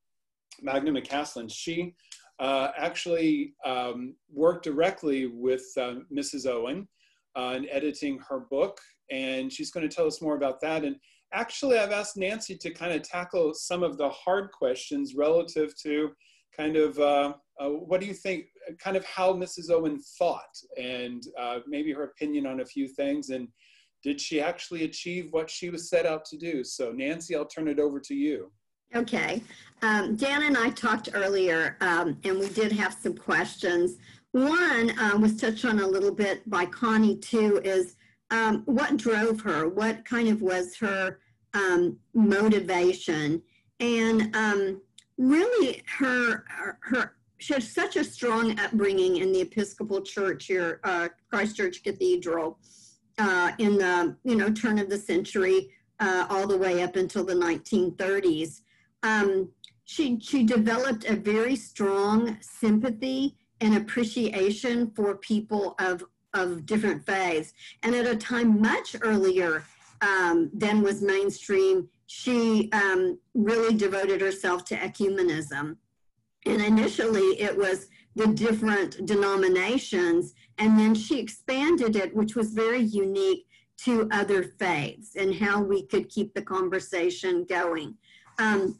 B: Mangum McCaslin. She uh, actually um, worked directly with Mrs. Owen uh, in editing her book, and she's going to tell us more about that. And actually, I've asked Nancy to kind of tackle some of the hard questions relative to kind of uh, uh, what do you think, kind of how Mrs. Owen thought, and uh, maybe her opinion on a few things, and did she actually achieve what she was set out to do? So, Nancy, I'll turn it over to you.
F: Okay. Um, Dan and I talked earlier, um, and we did have some questions. One uh, was touched on a little bit by Connie, too, is um, what drove her? What kind of was her um, motivation? And um, really, her, her, her, she had such a strong upbringing in the Episcopal Church here, uh, Christ Church Cathedral, uh, in the you know turn of the century, uh, all the way up until the 1930s um, she she developed a very strong sympathy and appreciation for people of of different faiths, and at a time much earlier um, than was mainstream, she um, really devoted herself to ecumenism. And initially, it was the different denominations, and then she expanded it, which was very unique to other faiths and how we could keep the conversation going. Um,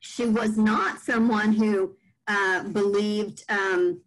F: she was not someone who uh, believed, um,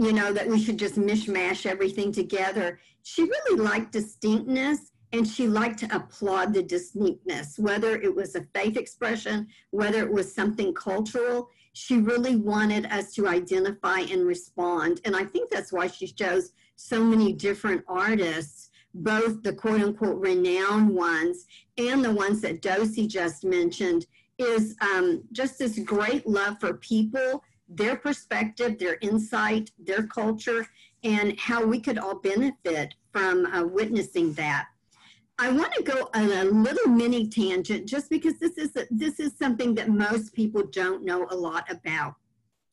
F: you know, that we should just mishmash everything together. She really liked distinctness and she liked to applaud the distinctness, whether it was a faith expression, whether it was something cultural. She really wanted us to identify and respond. And I think that's why she chose so many different artists, both the quote unquote renowned ones and the ones that Docey just mentioned is um, just this great love for people, their perspective, their insight, their culture, and how we could all benefit from uh, witnessing that. I want to go on a little mini tangent just because this is a, this is something that most people don't know a lot about.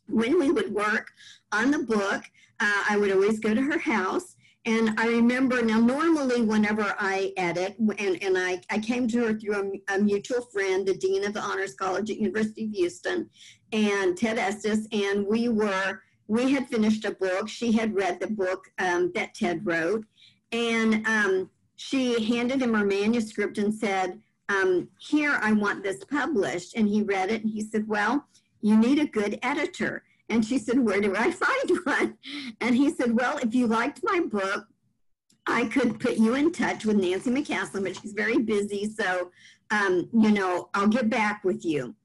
F: When we would work on the book, uh, I would always go to her house and I remember now, normally, whenever I edit, and, and I, I came to her through a, a, mutual friend, the Dean of the Honors College at University of Houston, and Ted Estess, and we were, we had finished a book. She had read the book um, that Ted wrote, and um, she handed him her manuscript and said, um, Here, I want this published. And he read it, and he said, Well, you need a good editor. And she said, Where do I find one? And he said, Well, if you liked my book, I could put you in touch with Nancy McCaslin, but she's very busy. So, um, you know, I'll get back with you.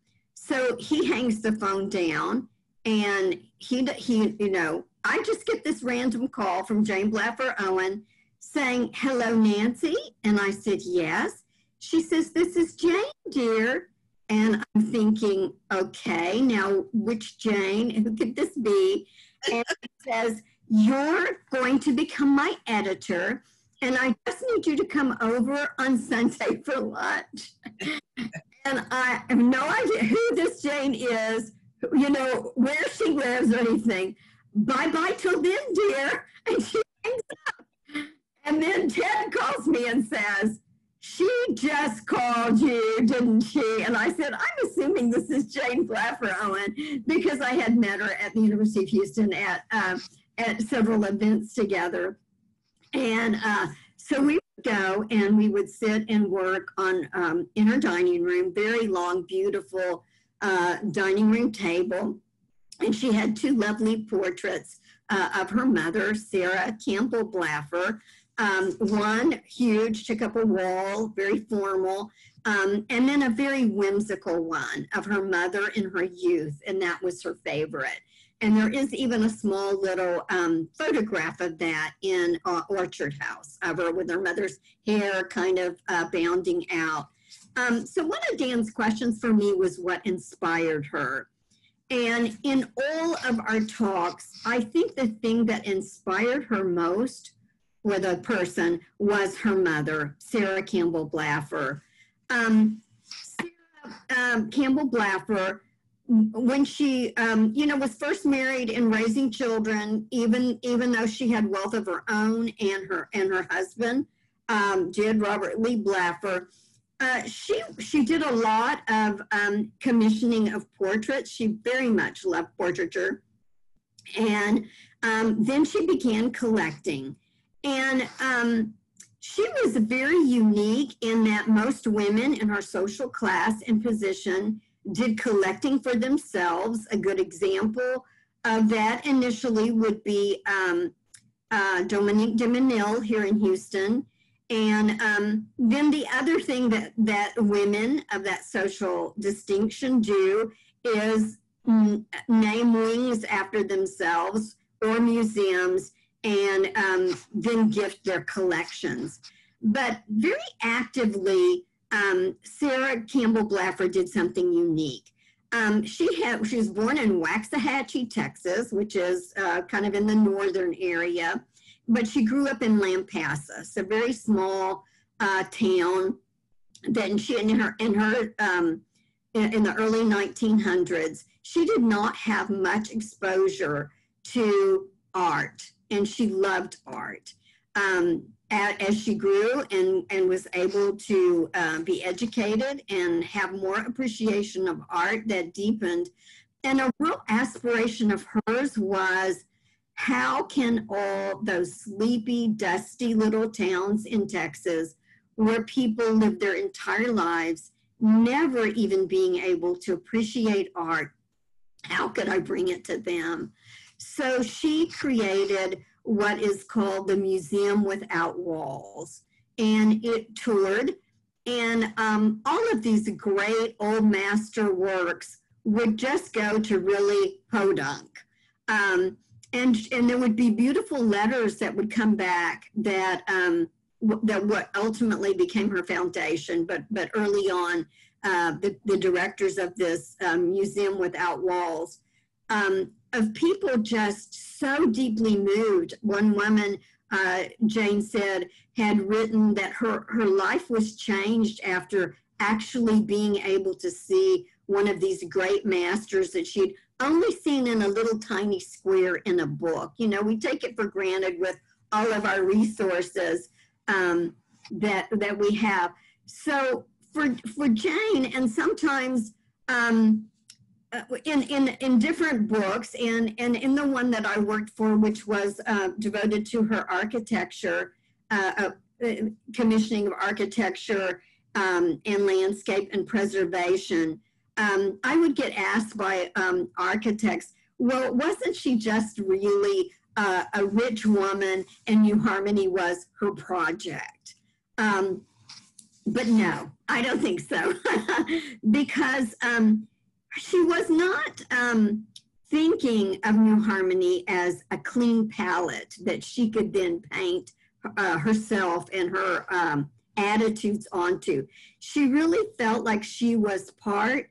F: So he hangs the phone down and he, he, you know, I just get this random call from Jane Blaffer Owen saying, Hello, Nancy. And I said, Yes. She says, This is Jane, dear. And I'm thinking, okay, now which Jane? Who could this be? And it says, You're going to become my editor, and I just need you to come over on Sunday for lunch. and I have no idea who this Jane is, you know, where she lives or anything. Bye bye till then, dear. And she hangs up. And then Ted calls me and says, she just called you, didn't she? And I said, I'm assuming this is Jane Blaffer Owen because I had met her at the University of Houston at uh, at several events together. And uh, so we go and we would sit and work on um, in her dining room, very long, beautiful uh, dining room table. And she had two lovely portraits uh, of her mother, Sarah Campbell Blaffer. Um, one huge, took up a wall, very formal, um, and then a very whimsical one of her mother in her youth, and that was her favorite. And there is even a small little um, photograph of that in uh, Orchard House of her with her mother's hair kind of uh, bounding out. Um, so one of Dan's questions for me was what inspired her. And in all of our talks, I think the thing that inspired her most or the person was her mother, Sarah Campbell Blaffer. Um, Sarah um, Campbell Blaffer when she um, you know was first married and raising children even even though she had wealth of her own and her and her husband um, did robert lee blaffer uh, she she did a lot of um, commissioning of portraits. She very much loved portraiture. And um, then she began collecting. And um, she was very unique in that most women in her social class and position did collecting for themselves. A good example of that initially would be um, uh, Dominique de Menil here in Houston. And um, then the other thing that, that women of that social distinction do is name wings after themselves or museums and um, then gift their collections. But very actively, um, Sarah Campbell Blaffer did something unique. Um, she had she was born in Waxahachie, Texas, which is uh, kind of in the northern area, but she grew up in Lampasas, a very small uh, town. Then she in her in her um, in, the early 1900s, she did not have much exposure to art, and she loved art. Um, as she grew and, and was able to uh, be educated and have more appreciation of art that deepened. And a real aspiration of hers was how can all those sleepy, dusty little towns in Texas where people live their entire lives never even being able to appreciate art, how could I bring it to them? So she created what is called the Museum Without Walls. And it toured, and um, all of these great old master works would just go to really podunk. Um, and, and there would be beautiful letters that would come back that um, that what ultimately became her foundation. But but early on, uh, the, the directors of this um, museum without walls um, of people just so deeply moved. One woman, uh, Jane said, had written that her, her life was changed after actually being able to see one of these great masters that she'd only seen in a little tiny square in a book. You know, we take it for granted with all of our resources um, that that we have. So for for Jane, and sometimes um, uh, in, in, in different books and, and in the one that I worked for, which was uh, devoted to her architecture, uh, uh, commissioning of architecture um, and landscape and preservation, um, I would get asked by um, architects, well, wasn't she just really uh, a rich woman and New Harmony was her project? Um, but no, I don't think so. because um, she was not um, thinking of New Harmony as a clean palette that she could then paint uh, herself and her um, attitudes onto. She really felt like she was part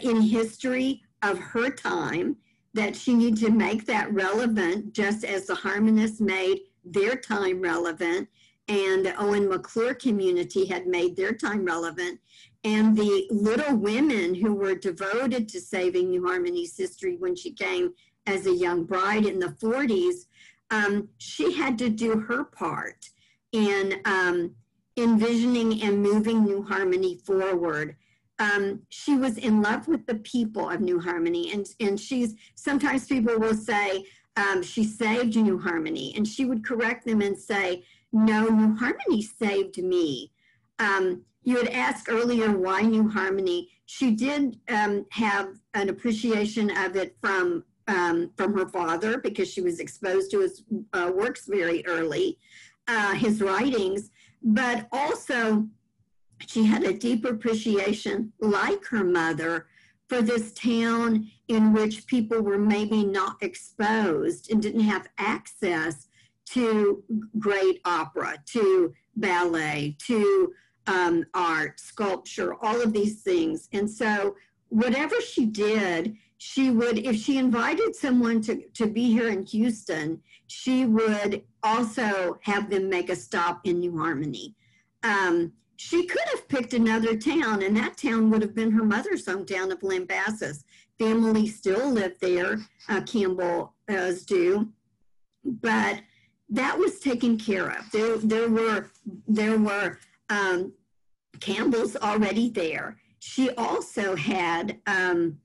F: in history of her time, that she needed to make that relevant just as the harmonists made their time relevant and the Owen Maclure community had made their time relevant and the little women who were devoted to saving New Harmony's history when she came as a young bride in the 40s, um, she had to do her part in um, envisioning and moving New Harmony forward. Um, she was in love with the people of New Harmony, and and she's sometimes people will say um, she saved New Harmony, and she would correct them and say, "No, New Harmony saved me." Um, you had asked earlier why New Harmony. She did um, have an appreciation of it from um, from her father because she was exposed to his uh, works very early, uh, his writings, but also she had a deep appreciation, like her mother, for this town in which people were maybe not exposed and didn't have access to great opera, to ballet, to um, art, sculpture, all of these things. And so, whatever she did, she would, if she invited someone to, to be here in Houston, she would also have them make a stop in New Harmony. Um, she could have picked another town, and that town would have been her mother's hometown of Lampasas. Family still lived there, uh, Campbell as do, but that was taken care of. There, there were, there were um, Campbell's already there. She also had um,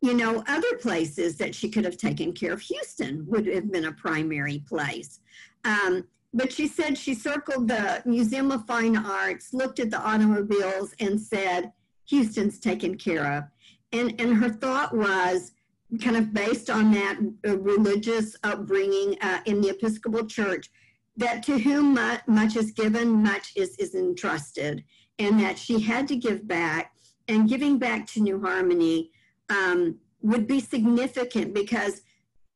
F: you know, other places that she could have taken care of. Houston would have been a primary place. Um, but she said she circled the Museum of Fine Arts, looked at the automobiles, and said, Houston's taken care of. And, and her thought was kind of based on that uh, religious upbringing uh, in the Episcopal Church that to whom much, is given, much is, is entrusted, and that she had to give back. And giving back to New Harmony um, would be significant because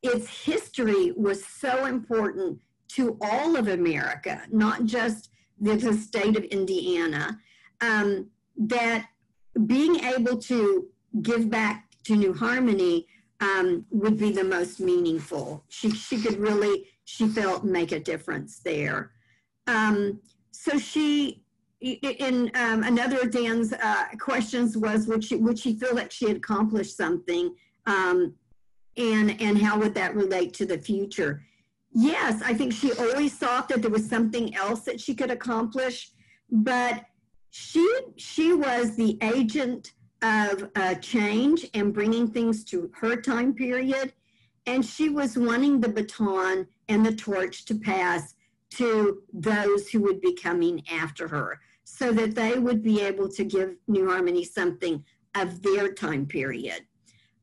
F: its history was so important to all of America, not just the, the state of Indiana, um, that being able to give back to New Harmony um, would be the most meaningful. She, she could really, she felt, make a difference there. Um, so she in um, another of Dan's uh, questions was would she would she feel like she had accomplished something um, and and how would that relate to the future yes I think she always thought that there was something else that she could accomplish but she she was the agent of uh, change and bringing things to her time period and she was wanting the baton and the torch to pass to those who would be coming after her so that they would be able to give New Harmony something of their time period.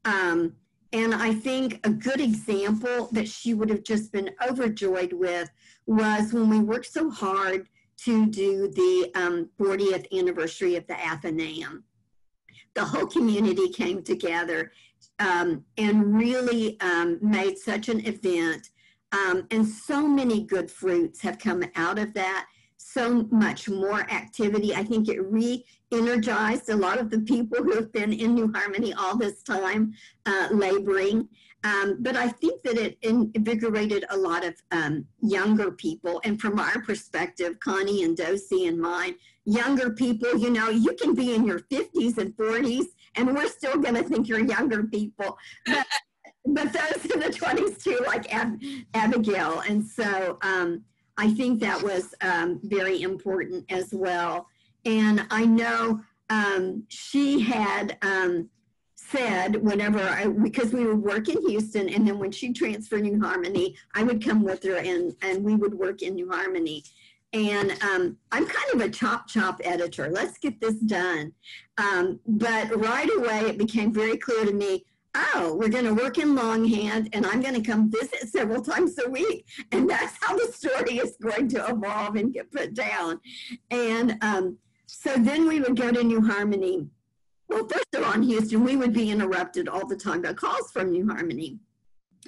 F: Um, and I think a good example that she would have just been overjoyed with was when we worked so hard to do the um, 40th anniversary of the Athenaeum. The whole community came together um, and really um, made such an event. Um, and so many good fruits have come out of that so much more activity. I think it re energized a lot of the people who have been in New Harmony all this time uh, laboring. Um, but I think that it invigorated a lot of um, younger people. And from our perspective, Connie and Docey and mine, younger people, you know, you can be in your 50s and 40s, and we're still going to think you're younger people. But, but those in the 20s too, like Ab- Abigail. And so, um, I think that was um, very important as well. And I know um, she had um, said whenever I, because we would work in Houston, and then when she transferred to New Harmony, I would come with her and, and we would work in New Harmony. And um, I'm kind of a chop chop editor. Let's get this done. Um, but right away, it became very clear to me oh, we're going to work in longhand and I'm going to come visit several times a week. And that's how the story is going to evolve and get put down. And um, so then we would go to New Harmony. Well, first of all, in Houston, we would be interrupted all the time by calls from New Harmony.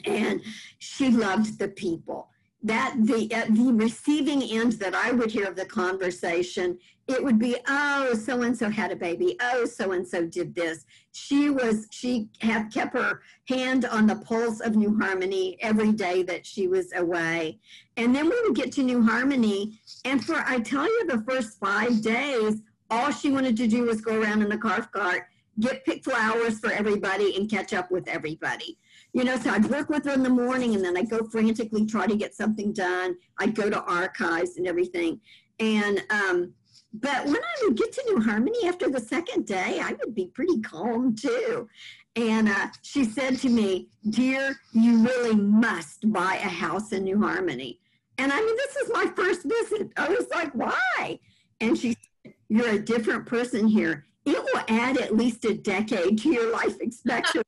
F: And she loved the people that the uh, the receiving end that I would hear of the conversation, it would be, oh, so and so had a baby. Oh, so and so did this. She was she had kept her hand on the pulse of New Harmony every day that she was away, and then we would get to New Harmony, and for I tell you, the first five days, all she wanted to do was go around in the carf cart, get pick flowers for everybody, and catch up with everybody you know, so I'd work with her in the morning and then I'd go frantically try to get something done. I'd go to archives and everything. And, um, but when I would get to New Harmony after the second day, I would be pretty calm too. And uh, she said to me, Dear, you really must buy a house in New Harmony. And I mean, this is my first visit. I was like, Why? And she said, You're a different person here. It will add at least a decade to your life expectancy.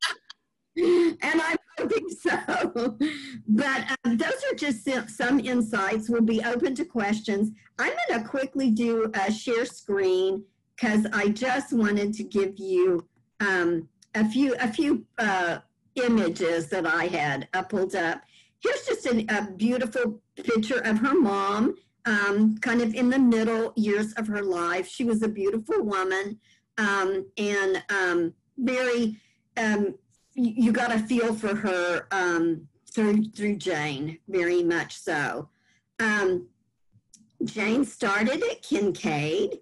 F: And I'm hoping so. But um, those are just some insights. We'll be open to questions. I'm going to quickly do a share screen because I just wanted to give you um, a few a few uh, images that I had uh, pulled up. Here's just a, a beautiful picture of her mom, um, kind of in the middle years of her life. She was a beautiful woman um, and um, very um, you, got a feel for her um, through through Jane, very much so. Um, Jane started at Kinkaid,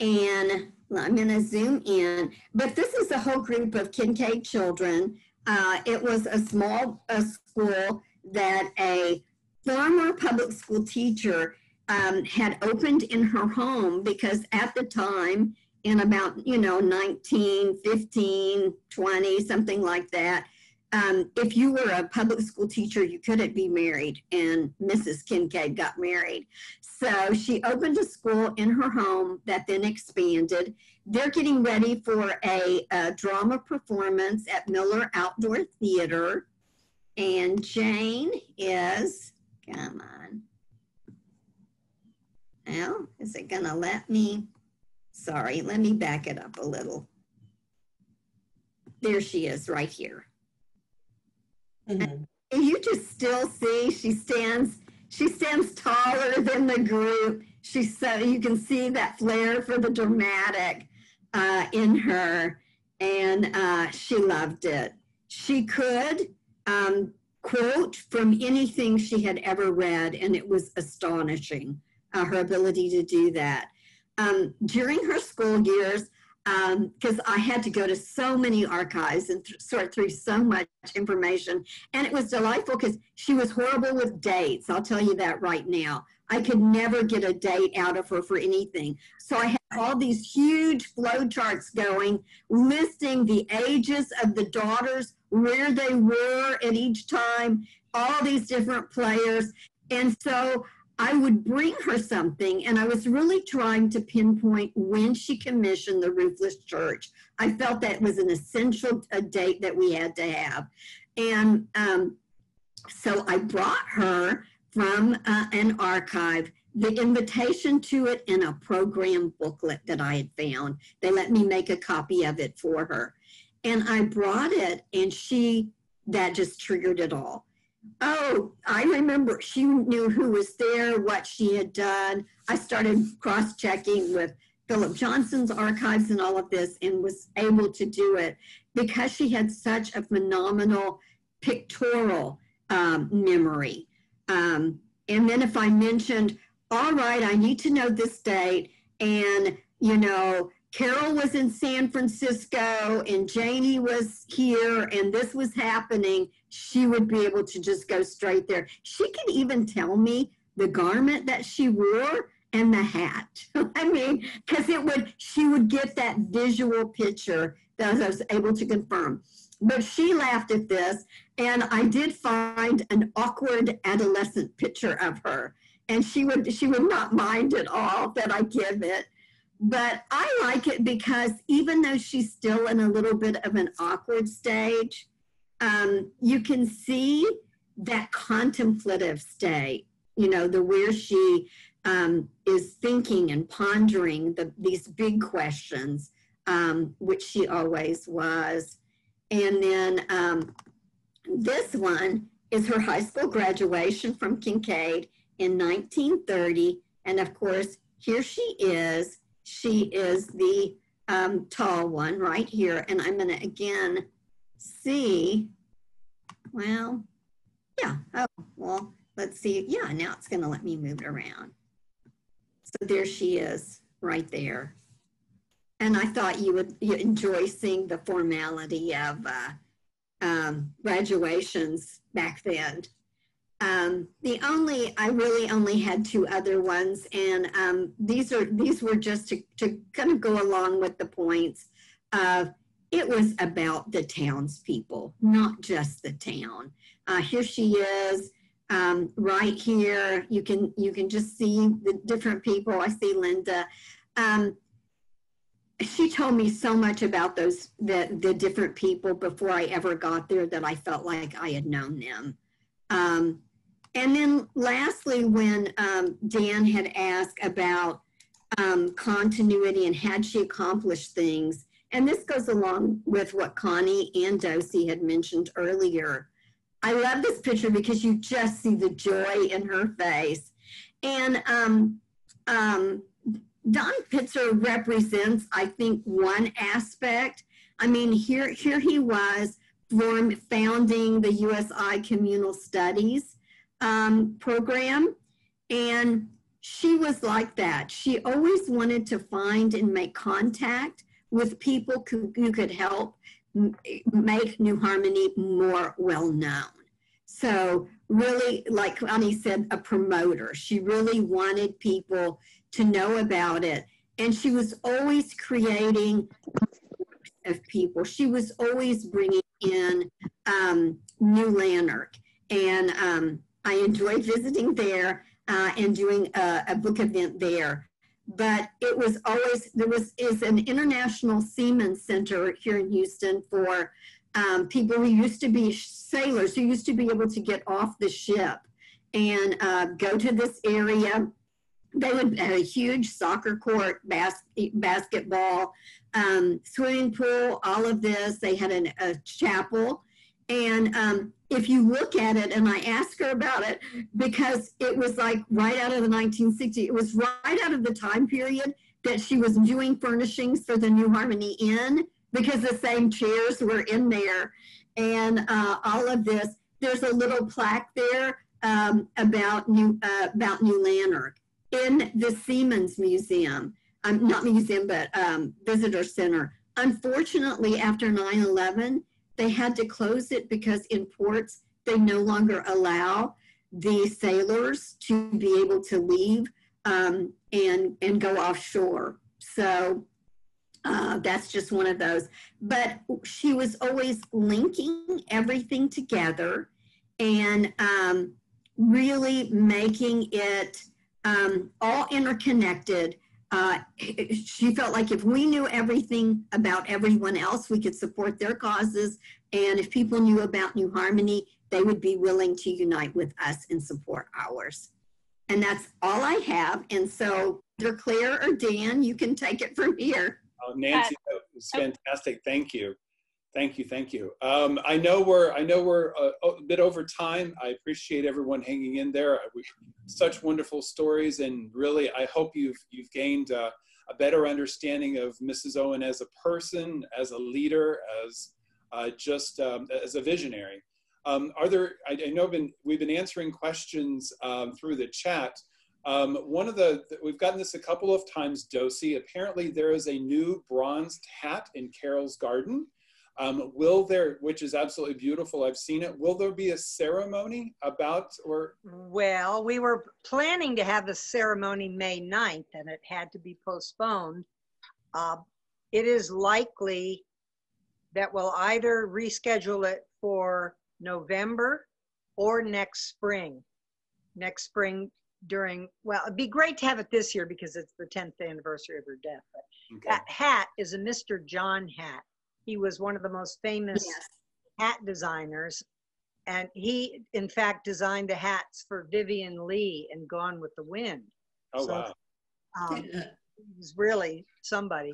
F: and I'm going to zoom in. But this is a whole group of Kinkaid children. Uh, it was a small a school that a former public school teacher um, had opened in her home because at the time in about, you know, 19, 15, 20, something like that. Um, if you were a public school teacher, you couldn't be married, and Mrs. Kinkaid got married. So she opened a school in her home that then expanded. They're getting ready for a, a drama performance at Miller Outdoor Theater. And Jane is, come on. Now, is it going to let me? Sorry, let me back it up a little. There she is right here. Mm-hmm. You just still see she stands, she stands taller than the group. She's so, you can see that flair for the dramatic uh, in her and uh, she loved it. She could um, quote from anything she had ever read and it was astonishing, uh, her ability to do that um, during her school years, because um, I had to go to so many archives and th- sort through so much information. And it was delightful because she was horrible with dates. I'll tell you that right now. I could never get a date out of her for anything. So I had all these huge flow charts going, listing the ages of the daughters, where they were at each time, all these different players. And so I would bring her something, and I was really trying to pinpoint when she commissioned the Roofless Church. I felt that was an essential a date that we had to have. And um, so I brought her from uh, an archive the invitation to it in a program booklet that I had found. They let me make a copy of it for her. And I brought it, and she, that just triggered it all Oh, I remember she knew who was there, what she had done. I started cross checking with Philip Johnson's archives and all of this and was able to do it because she had such a phenomenal pictorial um, memory. Um, and then if I mentioned, all right, I need to know this date, and you know, Carol was in San Francisco and Janie was here and this was happening, she would be able to just go straight there. She could even tell me the garment that she wore and the hat. I mean, because it would, she would get that visual picture that I was able to confirm. But she laughed at this, and I did find an awkward adolescent picture of her, and she would she would not mind at all that I give it but I like it because even though she's still in a little bit of an awkward stage, um, you can see that contemplative state, you know, the where she um, is thinking and pondering the, these big questions, um, which she always was. And then um, this one is her high school graduation from Kinkaid in 1930. And of course, here she is she is the um, tall one right here. And I'm going to again see, well, yeah, oh, well, let's see. Yeah, now it's going to let me move it around. So there she is right there. And I thought you would enjoy seeing the formality of, uh, um, graduations back then. Um, the only, I really only had two other ones, and um, these are these were just to, to kind of go along with the points of it was about the townspeople, not just the town. Uh, here she is, um, right here. You can you can just see the different people. I see Linda. Um, she told me so much about those the the different people before I ever got there that I felt like I had known them. Um, and then lastly, when um, Dan had asked about um, continuity and had she accomplished things, and this goes along with what Connie and Docey had mentioned earlier. I love this picture because you just see the joy in her face. And um, um, Don Pitzer represents, I think, one aspect. I mean, here, here he was form, founding the USI Communal Studies um, program. And she was like that. She always wanted to find and make contact with people who, could help make New Harmony more well known. So really, like Connie said, a promoter. She really wanted people to know about it. And she was always creating of people. She was always bringing in um, New Lanark. And um, I enjoyed visiting there uh, and doing a, a book event there but it was always there was is an international seaman center here in Houston for um, people who used to be sailors who used to be able to get off the ship and uh, go to this area. They would have a huge soccer court, bas- basketball, um, swimming pool, all of this. They had an, a chapel. And um, if you look at it, and I asked her about it because it was like right out of the 1960s, it was right out of the time period that she was doing furnishings for the New Harmony Inn because the same chairs were in there and uh, all of this. There's a little plaque there um, about New uh, about New Lanark in the Seamen's Museum, um, not museum, but um, visitor center. Unfortunately, after 9 11, they had to close it because in ports, they no longer allow the sailors to be able to leave um, and, and go offshore. So uh, that's just one of those. But she was always linking everything together and um, really making it um, all interconnected uh, she felt like if we knew everything about everyone else, we could support their causes. And if people knew about New Harmony, they would be willing to unite with us and support ours. And that's all I have. And so, either Claire or Dan, you can take it from here.
B: Oh, Nancy, that was fantastic. Thank you. Thank you, thank you. Um, I know we're I know we're a, a, bit over time. I appreciate everyone hanging in there. We, such wonderful stories, and really, I hope you've you've gained uh, a better understanding of Mrs. Owen as a person, as a leader, as uh, just um, as a visionary. Um, are there? I, I know been, we've been answering questions um, through the chat. Um, one of the we've gotten this a couple of times, Docey. Apparently, there is a new bronzed hat in Carol's garden. Um, will there, which is absolutely beautiful, I've seen it, will there be a ceremony about or?
E: Well, we were planning to have the ceremony May 9th and it had to be postponed. Uh, it is likely that we'll either reschedule it for November or next spring. Next spring during, well, it'd be great to have it this year because it's the 10th anniversary of her death. But okay. That hat is a Mr. John hat he was one of the most famous yes. hat designers. And he, in fact, designed the hats for Vivien Leigh and Gone with the Wind.
B: Oh, so, wow. Um,
E: he's really somebody.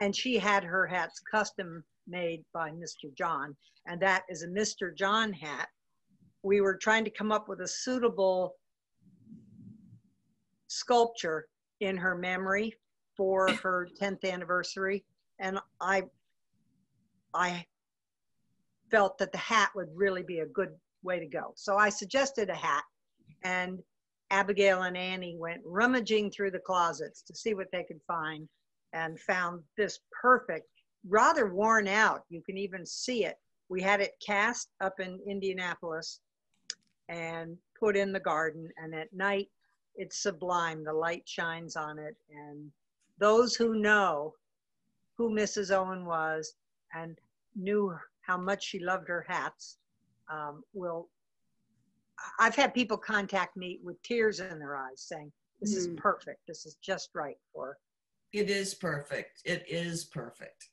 E: And she had her hats custom made by Mr. John. And that is a Mr. John hat. We were trying to come up with a suitable sculpture in her memory for her 10th anniversary. And I I felt that the hat would really be a good way to go. So I suggested a hat, and Abigail and Annie went rummaging through the closets to see what they could find and found this perfect, rather worn out. You can even see it we had it cast up in Indianapolis and put in the garden. And at night, it's sublime. The light shines on it. And those who know who Mrs. Owen was and knew how much she loved her hats um, will. I've had people contact me with tears in their eyes saying, This is
F: Mm.
E: perfect. This is just right for her.
D: It is perfect. It is perfect.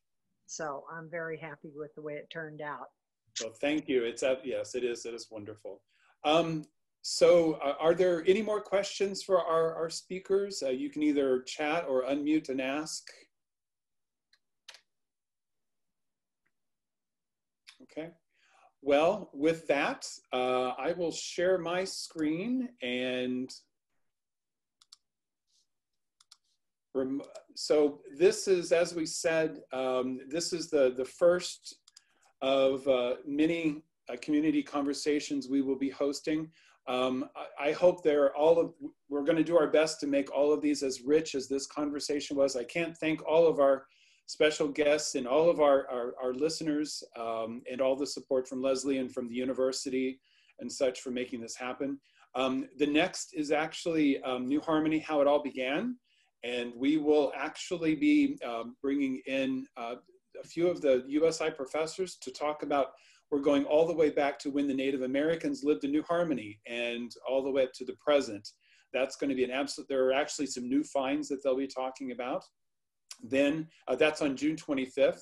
E: So I'm very happy with the way it turned out.
B: Well, thank you. It's uh, yes, it is. It is wonderful. Um, so, uh, are there any more questions for our, our speakers? Uh, you can either chat or unmute and ask. Okay. Well, with that, uh, I will share my screen and so this is, as we said, um, this is the, the first of uh, many uh, community conversations we will be hosting. Um, I, I hope they're all of, we're going to do our best to make all of these as rich as this conversation was. I can't thank all of our special guests and all of our, our, our listeners um, and all the support from Leslie and from the university and such for making this happen. Um, the next is actually um, New Harmony, How It All Began. And we will actually be um, bringing in uh, a few of the USI professors to talk about we're going all the way back to when the Native Americans lived in New Harmony and all the way up to the present. That's going to be an absolute, there are actually some new finds that they'll be talking about. Then uh, that's on June 25th.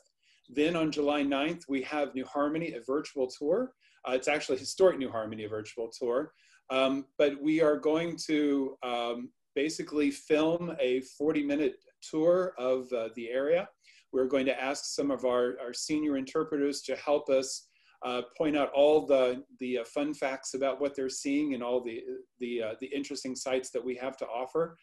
B: Then on July 9th, we have New Harmony, a virtual tour. Uh, it's actually Historic New Harmony, a virtual tour. Um, but we are going to um, basically film a 40 minute tour of uh, the area. We're going to ask some of our, our senior interpreters to help us uh, point out all the, the uh, fun facts about what they're seeing and all the, the, uh, the interesting sites that we have to offer.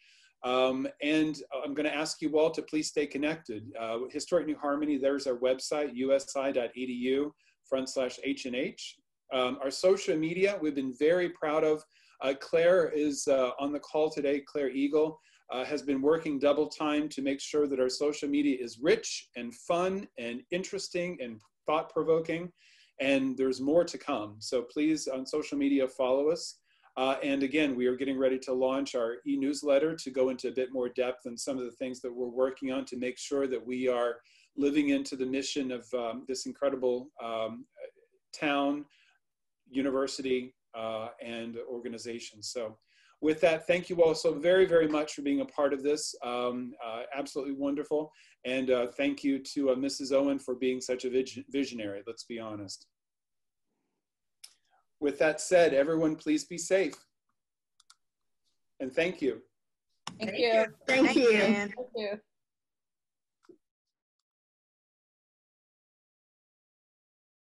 B: Um, and I'm going to ask you all to please stay connected. Uh, Historic New Harmony, there's our website, usi.edu front slash HNH. Um, our social media, we've been very proud of. Uh, Claire is uh, on the call today, Claire Eagle. Uh, has been working double time to make sure that our social media is rich and fun and interesting and thought provoking. And there's more to come. So please, on social media, follow us. Uh, and again, we are getting ready to launch our e newsletter to go into a bit more depth on some of the things that we're working on to make sure that we are living into the mission of um, this incredible um, town, university, uh, and organization. So, with that, thank you all so very, very much for being a part of this. Um, uh, absolutely wonderful. And uh, thank you to uh, Mrs. Owen for being such a visionary, let's be honest. With that said, everyone please be safe. And thank you.
G: Thank you.
F: Thank you.
E: Ann.
G: Thank you.